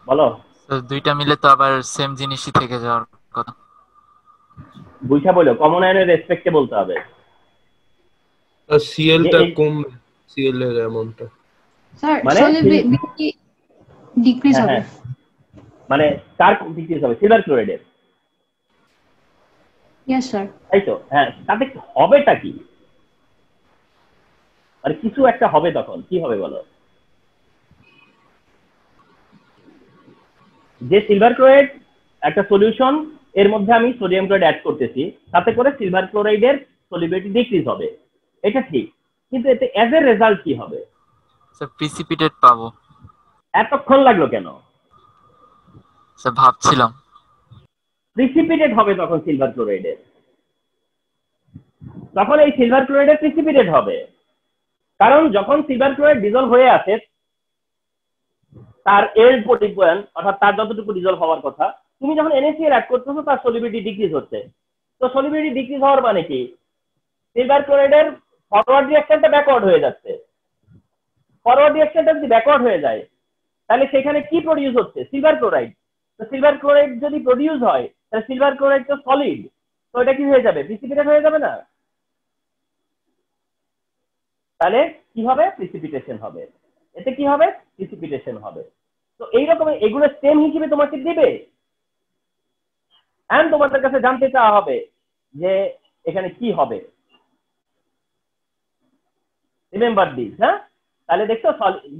বলো। তো দুইটা মিলে তো আবার সেম জিনিসই থেকে যাওয়ার কথা। বুঝা বলো কমন আয়নের রেসপেক্টে বলতে হবে? সিএলটা সিএল এর অ্যামাউন্টটা স্যার মানে ডিক্রিজ হ্যাঁ, হবে। হ্যাঁ। মানে কার ডিক্রিজ হবে সিলভার ক্লোরাইডের ইয়েস স্যার তাই তো? হ্যাঁ তাতে হবেটা কি? মানে কিছু একটা হবে তখন কি হবে বলো? যে সিলভার ক্লোরাইড একটা সলিউশন এর মধ্যে আমি সোডিয়াম ক্লোরাইড অ্যাড করতেছি তাতে করে সিলভার ক্লোরাইডের সলিবিলিটি ডিক্রিজ হবে। এটা ঠিক কিন্তু এতে অ্যাজ এ রেজাল্ট কি হবে? স্যার প্রিসিপিটেট পাবো। এতক্ষণ লাগল কেন? স্যার ভাবছিলাম। প্রিসিপিটেট হবে তখন সিলভার ক্লোরাইডের তখন এই সিলভার ক্লোরাইডের প্রিসিপিটেট হবে। কারণ যখন সিলভার ক্লোরাইড ডিজলভ হয়ে আসে তার এর পরিপয়ন অর্থাৎ তার যতটুকু ডিজলভ হওয়ার কথা, তুমি যখন এনএসিএল অ্যাড করতেছো, তার সলিবিলিটি ডিক্রিজ হচ্ছে। তো সলিবিলিটি ডিক্রিজ হওয়ার মানে কি? সিলভার ক্লোরাইডের ফরওয়ার্ড রিঅ্যাকশনটা ব্যাকওয়ার্ড হয়ে যাচ্ছে। ফরওয়ার্ড রিঅ্যাকশনটা যদি ব্যাকওয়ার্ড হয়ে যায়, তাহলে সেখানে কি প্রডিউস হচ্ছে? সিলভার ক্লোরাইড তো সিলভার ক্লোরাইড যদি প্রডিউস হয়, তাহলে সিলভার ক্লোরাইড তো সলিড তো এটা কি হয়ে যাবে? প্রিসিপিটেট হয়ে যাবে না? তাহলে কি হবে? প্রিসিপিটেশন হবে। এতে কি হবে? প্রিসিপিটেশন হবে। তো এইরকম এগুলো স্টেম হিসেবে তোমাকে দিবে। অ্যান্ড তোমাদের কাছে জানতে চাওয়া হবে যে এখানে কি হবে। রিমেম্বার দিস হ্যাঁ? তাহলে দেখছ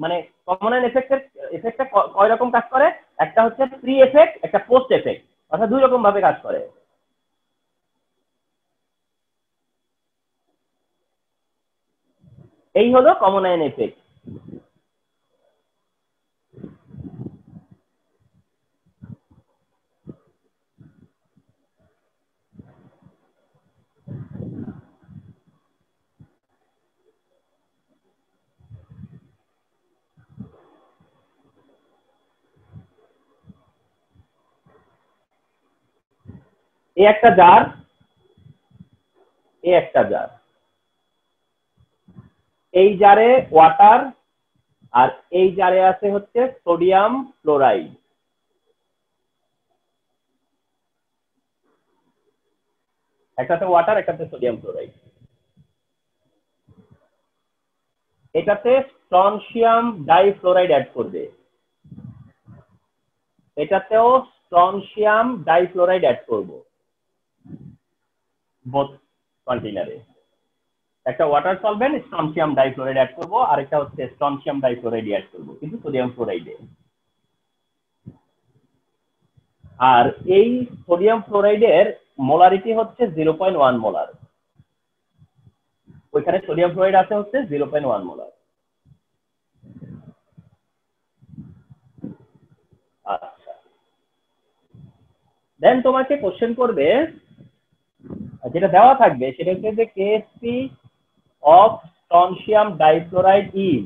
মানে কমন অ্যান্ড এফেক্টের এফেক্টটা কয় রকম কাজ করে? একটা হচ্ছে প্রি এফেক্ট একটা পোস্ট এফেক্ট অর্থাৎ দুই রকম ভাবে কাজ করে। এই হলো কমন আয়ন এফেক্ট এই একটা জার এই একটা জার এই জারে ওয়াটার আর এই জারে আছে হচ্ছে সোডিয়াম ক্লোরাইড একটাতে ওয়াটার একটাতে সোডিয়াম ক্লোরাইড এটাতে স্ট্রনশিয়াম ডাইফ্লোরাইড অ্যাড করবে। এটাতেও স্ট্রনশিয়াম ডাইফ্লোরাইড অ্যাড করব। বোথ কন্টেইনারে একটা water solvent strontium difluoride add করব, আর একটা হচ্ছে স্ট্রনশিয়াম ডাইফ্লোরাইড অ্যাড করব, কিন্তু সোডিয়াম ফ্লোরাইডে আর এই সোডিয়াম ফ্লোরাইডের মোলারিটি হচ্ছে জিরো পয়েন্ট ওয়ান মোলার ওইখানে সোডিয়াম ফ্লোরাইড আছে হচ্ছে জিরো পয়েন্ট ওয়ান মোলার আচ্ছা। দেন তোমাকে কোশ্চেন করবে যেটা দেওয়া থাকবে সেটা হচ্ছে যে KSP of strontium difluoride is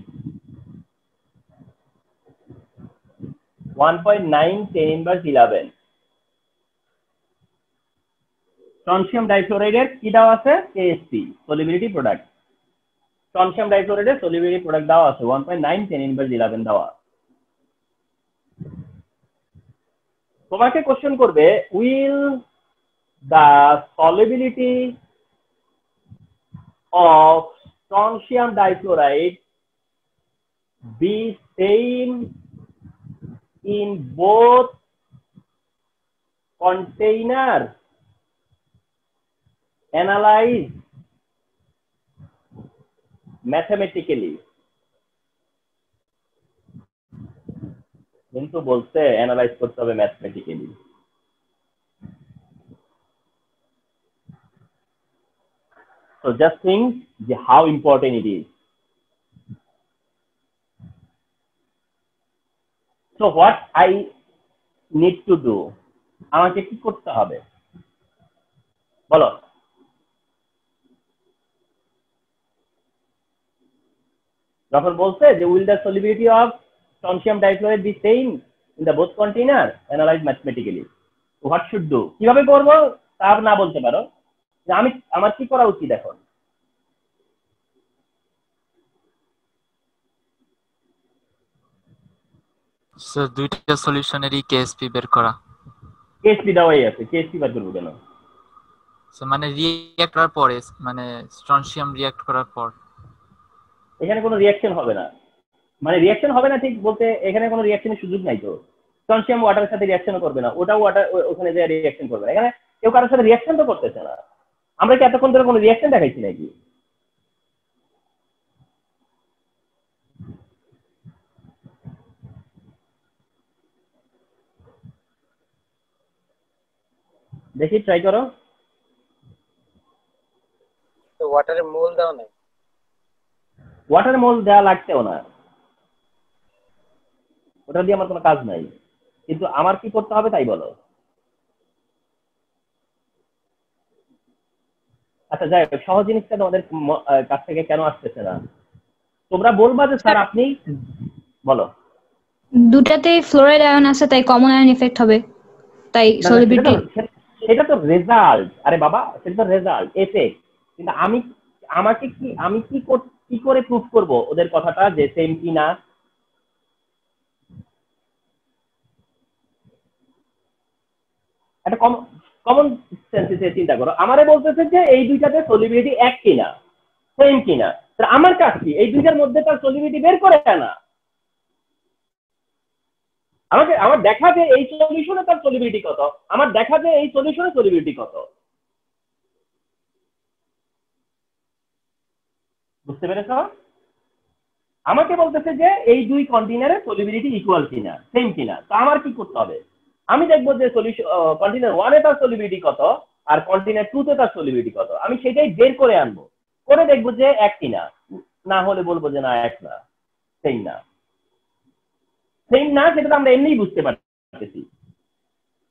1.9 10 inverse 11 strontium ডাইফ্লোরাইডের কি দেওয়া আছে? কেএসপি সলিবিলিটি প্রোডাক্ট স্টনশিয়াম ডাইফ্লোরাইডের সলিবিলিটি প্রোডাক্ট দেওয়া আছে 1.9 10 ইনভার্স 11 দেওয়া তোমাকে কোশ্চেন করবে will the solubility of strontium difluoride be same in both container analyze mathematically কিন্তু বলছে অ্যানালাইজ করতে হবে mathematically So just think how important it is. So what I need to do? আমাকে কি করতে হবে বলো যখন বলছে যে will the solubility of strontium difluoride be same in the both container analyze mathematically what should do কীভাবে করব তা না বলতে পারো আমি আমার কি করা উচিত এখন? স্যার দুইটা সলিউশনেরই কেএসপি বের করা। কেএসপি দেওয়াই আছে। কেএসপি বার করব কেন? মানে রিঅ্যাক্ট করার পরে মানে স্ট্রনশিয়াম রিঅ্যাক্ট করার পর। এখানে কোনো রিয়াকশন হবে না। মানে রিয়াকশন হবে না ঠিক বলতে এখানে কোনো রিয়াকশনের সুযোগ নাই তো। কনসিয়াম ওয়াটারের সাথে রিয়াকশনও করবে না। ওটাও ওয়াটার ওখানে যে রিয়াকশন করবে না। এখানে কেউ কারোর সাথে রিয়াকশন তো করতেছে না। আমরা কি এতক্ষণ ধরে কোনো রিয়াকশন দেখাইছি নাকি? দেখি ট্রাই করো। তো ওয়াটারে মোল দাও নাই। ওয়াটার মোল দেওয়া লাগতেও না। ওটা দিয়ে আমার কোনো কাজ নাই। কিন্তু আমার কি করতে হবে তাই বলো। আচ্ছা যাই হোক সহজ জিনিসটা তোমাদের কাছ থেকে কেন আসতেছে না। তোমরা বলবা যে স্যার আপনি বলো। দুটাতেই ফ্লোরাইড আয়ন আছে তাই কমন আয়ন ইফেক্ট হবে। তাই সলিবিলিটি সেটা তো- রেজাল্ট আরে বাবা সেটা তো রেজাল্ট এফেক্ট কিন্তু আমি আমাকে কি আমি কি কি করে প্রুফ করব ওদের কথাটা যে সেম কি না? একটা কমন সেন্সে চিন্তা করো, আমারে বলতেছে যে এই দুইটাতে সলিবিলিটি এক কিনা সেম কিনা। আমার কাজ কি? এই দুইটার মধ্যে তার সলিবিলিটি বের করে আনা। আমাকে, আমার দেখা যে এই সলিউশনে তার সলিবিলিটি কত? আমার দেখা যে এই সলিউশনে সলিবিলিটি কত? বুঝতে পেরেছ? আমাকে বলতেছে যে এই দুই কন্টেনারে সলিবিলিটি ইকুয়াল কিনা সেম কিনা। তো আমার কি করতে হবে? আমি দেখব যে সলিউশন কন্টেনার ওয়ানে তার সলিবিলিটি কত আর কন্টেনার টু তে তার সলিবিলিটি কত। আমি সেটাই বের করে আনব। করে দেখব যে এক কিনা। না হলে বলব যে না, এক না। সেম না। সেম না, সেটা তো আমরা এমনিই বুঝতে পারতেছি।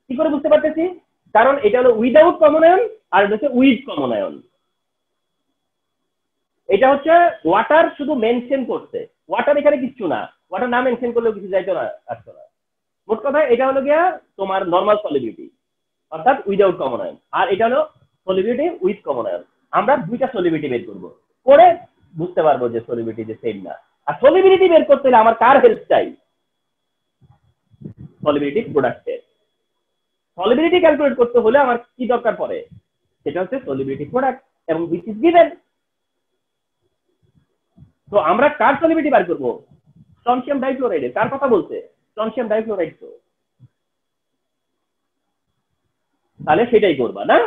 কি করে বুঝতে পারতেছি? কারণ এটা হলো উইদাউট কমন আয়ন আর এটা হচ্ছে উইথ কমন আয়ন এটা হচ্ছে ওয়াটার শুধু মেনশন করছে ওয়াটার এখানে কিচ্ছু না। ওয়াটার না মেনশন করলেও কিছু যাইতো না, আসতো না। মোট কথা এটা হলো গিয়া তোমার নর্মাল সলিবিলিটি অর্থাৎ উইদাউট কমন আয়ন আর এটা হলো সলিবিলিটি উইথ কমন আয়ন আমরা দুইটা সলিবিলিটি বের করব। করে বুঝতে পারব যে সলিবিলিটি যে সেম না। আর সলিবিলিটি বের করতে হলে আমার কার হেল্প চাই? সলিবিলিটি প্রোডাক্টের সলিবিলিটি ক্যালকুলেট করতে হলে আমার কি দরকার পড়ে? সেটা হচ্ছে সলিবিলিটি প্রোডাক্ট এবং উইচ ইজ গিভেন তো আমরা কার সলিবিলিটি বার করব? স্ট্রনশিয়াম ডাইক্লোরাইডের কার কথা বলছে? স্ট্রনশিয়াম ডাইক্লোরাইড তো তাহলে সেটাই করবা, না?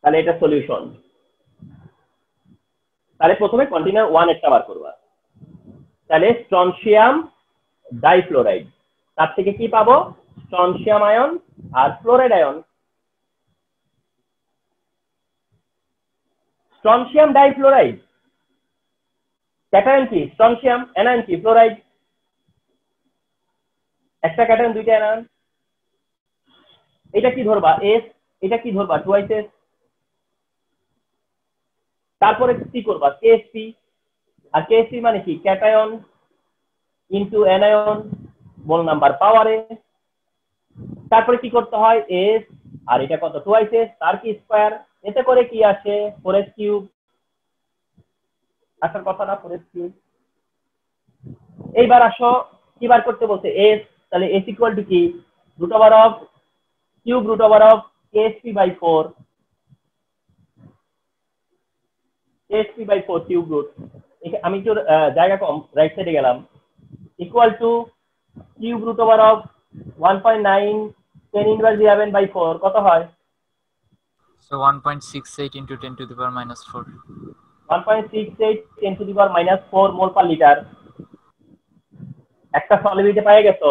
তাহলে এটা সলিউশন তাহলে প্রথমে কন্টিনিউর ওয়ান একটা বার করবা। তাহলে স্ট্রনশিয়াম ডাইফ্লোরাইড তার থেকে কি পাবো? স্ট্রনশিয়াম আয়ন আর fluoride ion strontium difluoride cation কি? স্ট্রনশিয়াম অ্যানায়ন কি? ফ্লোরাইড একটা ক্যাটায়ন দুইটা অ্যানায়ন এটা কি ধরবা? এস এটা কি ধরবা? টুয়াইস এস তারপরে কি করবা? কেএসপি আর কেএসপি মানে কি? Cation into anion mole number পাওয়ারে তারপরে কি করতে হয়? এস আর এটা কত? টুয়াইস এস তার কি স্কোয়ার এতে করে কি আসে? ফোর এস কিউব আসার কথা না ফোর এস কিউব এইবার আসো, কি বার করতে বলছে? এস তাহলে এস ইকুয়াল টু কি? Root over of cube root over of KSP by four KSP by four cube root আমি একটু জায়গা কম রাইট সাইডে গেলাম। Equal to cube root over of one point nine ten inverse eleven by four কত হয়? So 1.68 into 10 to the power minus 4. One point six eight ten to the power minus four mole per litre একটা solubility পেয়ে গেছো?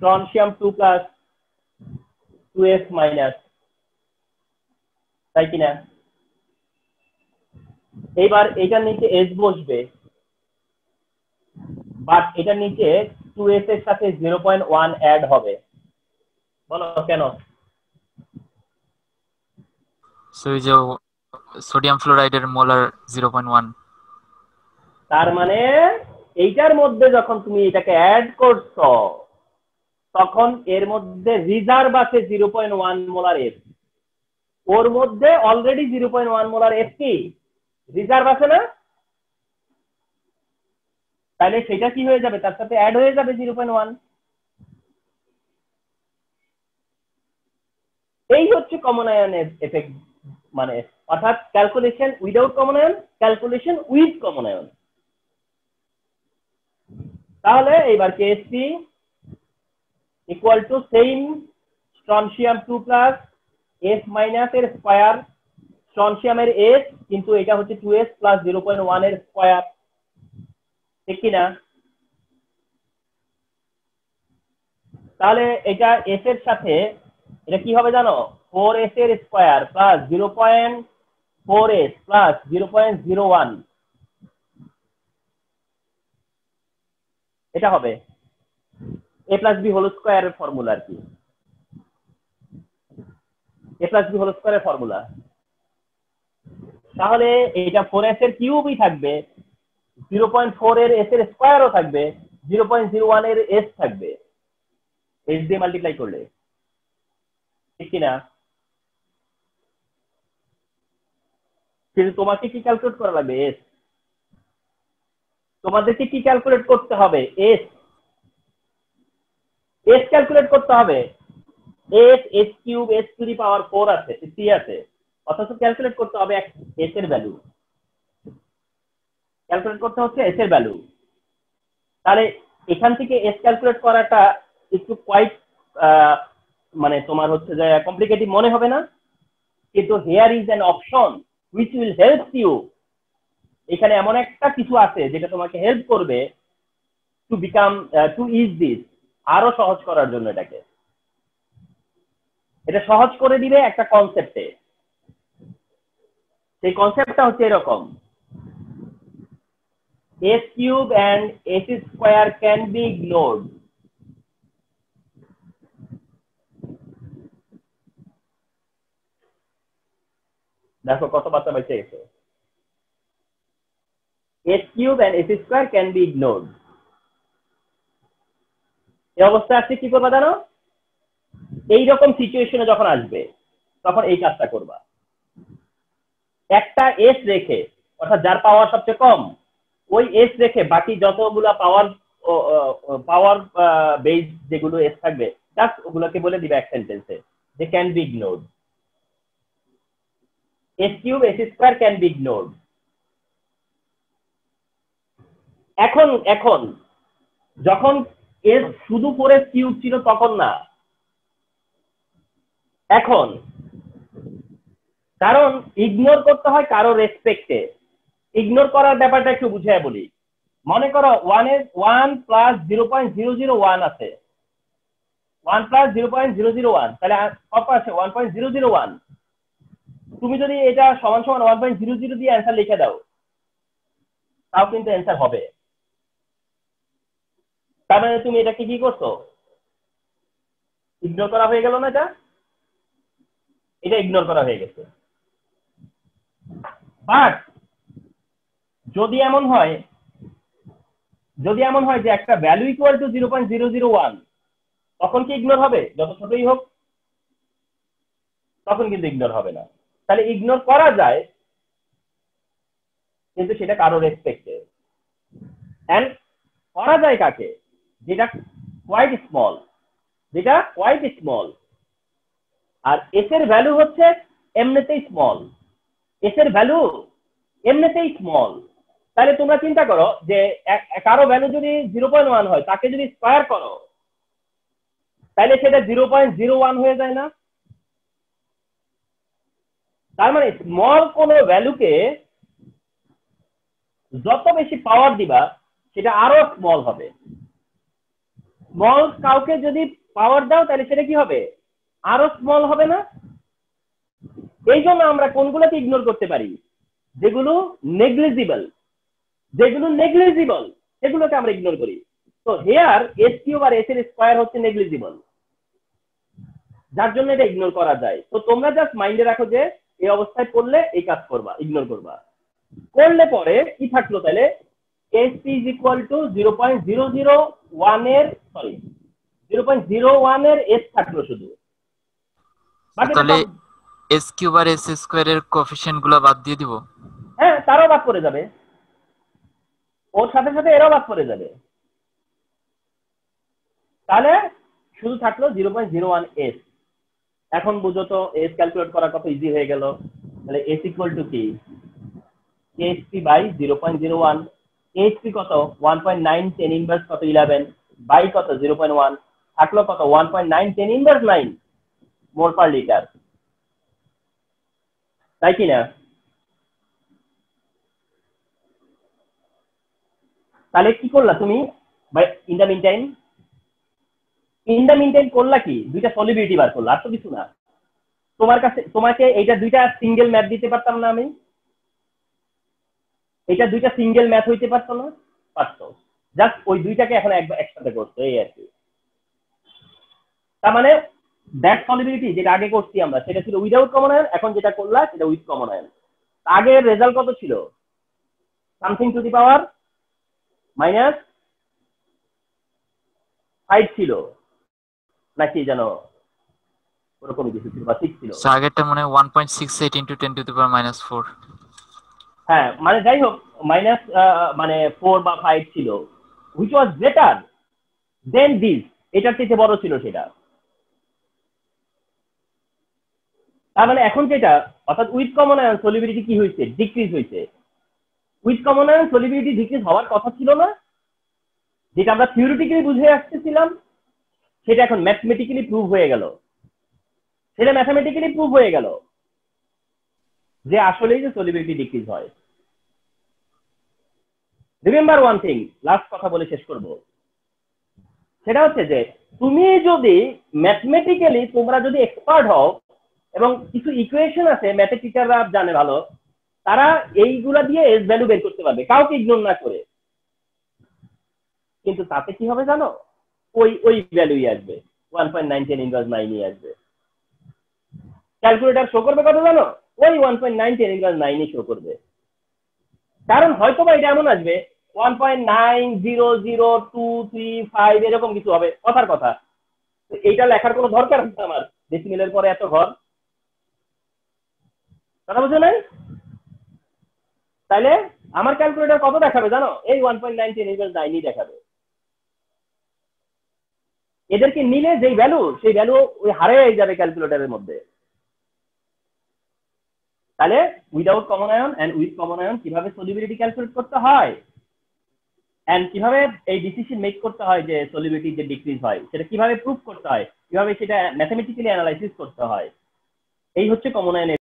strontium 2 plus, 2s minus, তাই কিনা? এইবার এটার নিচে এস বসবে বাট এটার নিচে টু এস এর সাথে জিরো পয়েন্ট ওয়ান অ্যাড হবে। বলো কেন? সোডিয়াম ফ্লোরাইডের মোলার 0.1 তার মানে এইটার মধ্যে যখন তুমি এটাকে অ্যাড করছ তখন এর মধ্যে রিজার্ভ আছে zero point one molar F ওর মধ্যে already zero point one molar F কি? রিজার্ভ আছে না? তাহলে সেটা কি হয়ে যাবে? তার সাথে অ্যাড হয়ে যাবে জিরো পয়েন্ট ওয়ান এই হচ্ছে কমন আয়ন এফেক্ট মানে অর্থাৎ calculation without common ion calculation with common ion তাহলে এইবার KSP equal to same strontium two plus S minus এর স্কোয়ার স্ট্রনশিয়ামের এস কিন্তু এটা হচ্ছে two S plus zero point ওয়ানের স্কোয়ার ঠিক কিনা তাহলে এটা এস এর সাথে, এটা কি হবে জানো? ফোর এস এর square plus zero point four S plus zero point zero one এটা হবে। এ প্লাস বি হোল স্কোয়ারের ফর্মুলা আর কি। এ প্লাস বি হোল স্কোয়ারের ফর্মুলা তাহলে এইটা ফোর এস এর কিউবই থাকবে। জিরো পয়েন্ট ফোর এর এস এর স্কোয়ারও থাকবে। জিরো পয়েন্ট জিরো ওয়ানের এস থাকবে। এস দিয়ে মাল্টিপ্লাই করলে। ঠিক কিনা কিন্তু তোমাকে কি ক্যালকুলেট করা লাগবে? এস তোমাদেরকে কি ক্যালকুলেট করতে হবে? এস এস ক্যালকুলেট করতে হবে। S S cube S to the power four আছে সি আছে। অথচ ক্যালকুলেট করতে হবে এস এর ভ্যালু ক্যালকুলেট করতে হচ্ছে এস এর ভ্যালু তাহলে এখান থেকে এস ক্যালকুলেট করাটা একটু কোয়াইট মানে তোমার হচ্ছে যে কমপ্লিকেটিভ মনে হবে না। কিন্তু here is an option which will help you এখানে এমন একটা কিছু আছে যেটা তোমাকে হেল্প করবে to become to is this আরও সহজ করার জন্য এটাকে। এটা সহজ করে দিবে একটা কনসেপ্টে সেই কনসেপ্টটা হচ্ছে এরকম। S cube and s square can be ignored দেখো কত বাচ্চা বেঁচে গেছে। S cube and s square can be ignored এই অবস্থা আসছে কি করবা জানো? এইরকম সিচুয়েশনে যখন আসবে, তখন এই কাজটা করবা। একটা এস রেখে, অর্থাৎ যার পাওয়ার সবচেয়ে কম, ওই এস রেখে বাকি যতগুলা পাওয়ার পাওয়ার বেস যেগুলো এস থাকবে জাস্ট ওগুলোকে বলে দিবে এক সেন্টেন্সে যে can be ignored S cube S square can be ignored এখন এখন, যখন এস শুধু এস কিউব ছিল তখন না। এখন। কারণ ইগনোর করতে হয় কারও রেসপেক্টে ইগনোর করার ব্যাপারটা একটু বুঝিয়ে বলি। মনে করো ওয়ানের one plus zero point zero zero one আছে। One plus zero point zero zero one তাহলে কত আছে? One point zero zero one তুমি যদি এটা সমান সমান ওয়ান পয়েন্ট জিরো জিরো দিয়ে অ্যান্সার লিখে দাও, তাও কিন্তু অ্যান্সার হবে। তার মানে তুমি এটাকে কি করছ? ইগনোর করা হয়ে গেল না এটা? এটা ইগনোর করা হয়ে গেছে। বাট যদি এমন হয়, যদি এমন হয় যে একটা value equal to zero point zero zero one তখন কি ইগনোর হবে? যত ছোটই হোক, তখন কিন্তু ইগনোর হবে না। তাহলে ইগনোর করা যায়, কিন্তু সেটা কারোর রেসপেক্টে অ্যান্ড করা যায় কাকে? যেটা কোয়াইট স্মল যেটা কোয়াইট স্মল আর এস এর ভ্যালু হচ্ছে এমনিতেই স্মল এস এর ভ্যালু এমনিতেই স্মল তাহলে তোমরা চিন্তা করো যে কারও ভ্যালু যদি জিরো পয়েন্ট ওয়ান হয়, তাকে যদি স্কোয়ার করো, তাহলে সেটা জিরো পয়েন্ট জিরো ওয়ান হয়ে যায় না। তার মানে স্মল কোনো ভ্যালুকে যত বেশি পাওয়ার দিবা, সেটা আরও স্মল হবে। স্মল কাউকে যদি পাওয়ার দাও, তাহলে সেটা কি হবে? আরও স্মল হবে না? এই জন্য আমরা কোনগুলোকে ইগনোর করতে পারি? যেগুলো নেগলিজিবল যেগুলো নেগলিজিবল সেগুলোকে আমরা ইগনোর করি। তো হেয়ার এস কিউব আর এস এর স্কোয়ার হচ্ছে নেগলিজিবল যার জন্য এটা ইগনোর করা যায়। তো তোমরা জাস্ট মাইন্ডে রাখো যে, এই অবস্থায় পড়লে এই কাজ করবা ইগনোর করবা। করলে পরে কি থাকল তাহলে? AC is equal to 0.001 এর সরি জিরো এর S থাকল শুধু। তাহলে S কিউব আর S স্কয়ার এর কোএফিসিয়েন্টগুলো বাদ দিয়ে দিব। হ্যাঁ তারও বাদ পড়ে যাবে। ওর সাথে সাথে এরও বাদ পড়ে যাবে। তাহলে শুধু থাকল zero point zero one S এখন বুঝো তো S ক্যালকুলেট করা কত ইজি হয়ে গেল। তাহলে S ইকুয়াল টু কি? KSP বাই 0.01 এইচপি কত? One point nine ten inverse কত ইলেভেন বাই কত? জিরো পয়েন্ট ওয়ান থাকল কত? One point nine ten inverse nine per litre তাই কি না তাহলে কি করলা তুমি? In the meantime in the mean করলা কি? দুইটা সলিবিলিটি বার করলা, আর তো কিছু না। তোমার কাছে, তোমাকে এইটা দুইটা সিঙ্গেল ম্যাপ দিতে পারতাম না আমি। এটা দুইটা সিঙ্গেল ম্যাথ হইতে পারতো না, পারতো। জাস্ট ওই দুইটাকে এখন একবার একসাথে করতো, এই আর কি। তার মানে দ্যাট সলিবিলিটি যেটা আগে করছি আমরা, সেটা ছিল উইদাউট কমন আয়ন এখন যেটা করলা সেটা উইথ কমন আয়ন আগের রেজাল্ট কত ছিল? Something to the power minus five ছিল। নাকি যেন ওরকমই কিছু ছিল বা সিক্স ছিল। আগেরটা মনে one point six eight into ten to the power minus four হ্যাঁ মানে যাই হোক মাইনাস মানে ফোর বা ফাইভ ছিল। Which was better than this এটার থেকে বড় ছিল সেটা। তার মানে এখন যেটা, অর্থাৎ উইথ কমন আয়ন সলিবিলিটি কি হয়েছে? ডিক্রিজ হয়েছে। With common ion solubility decrease হওয়ার কথা ছিল না। যেটা আমরা থিওরিটিক্যালি বুঝে আসতেছিলাম, সেটা এখন ম্যাথমেটিক্যালি প্রুভ হয়ে গেল। সেটা ম্যাথামেটিক্যালি প্রুভ হয়ে গেল। যে আসলেই যে সলিবিলিটি ডিক্রিজ হয়। রিমেম্বার ওয়ান থিং লাস্ট কথা বলে শেষ করব। সেটা হচ্ছে যে, তুমি যদি ম্যাথমেটিক্যালি তোমরা যদি এক্সপার্ট হও, এবং কিছু ইকুয়েশন আছে ম্যাথে টিচাররা জানে ভালো, তারা এইগুলা দিয়ে এস ভ্যালু বের করতে পারবে, কাউকে ইগনোর না করে। কিন্তু তাতে কি হবে জানো? ওই ওই ভ্যালুই আসবে। One point nine ten inverse নাইনই আসবে। ক্যালকুলেটার শো করবে কত জানো? ওই one point nine ten inverse নাইনই show করবে। কারণ হয়তো বা এটা এমন আসবে one point nine zero zero two three five এরকম কিছু হবে, কথার কথা। এইটা লেখার কোনো দরকার আছে আমার ডেসিমেলের পরে এত ঘর। কথা বুঝো তাইলে আমার ক্যালকুলেটর কত দেখাবে জানো? এই one point nine ten inverse নাইনই দেখাবে। এদেরকে নিলে যেই ভ্যালু সেই ভ্যালু ওই হারে যাবে ক্যালকুলেটরের মধ্যে। তাহলে without common ion and with common ion কীভাবে সলিবিলিটি ক্যালকুলেট করতে হয়? এন্ড কীভাবে এই ডিসিশন মেক করতে হয় যে সলিবিলিটি যে ডিক্রিজ হয়? সেটা কীভাবে প্রুভ করতে হয়? কীভাবে সেটা ম্যাথমেটিক্যালি অ্যানালাইসিস করতে হয়? এই হচ্ছে কমন আয়নের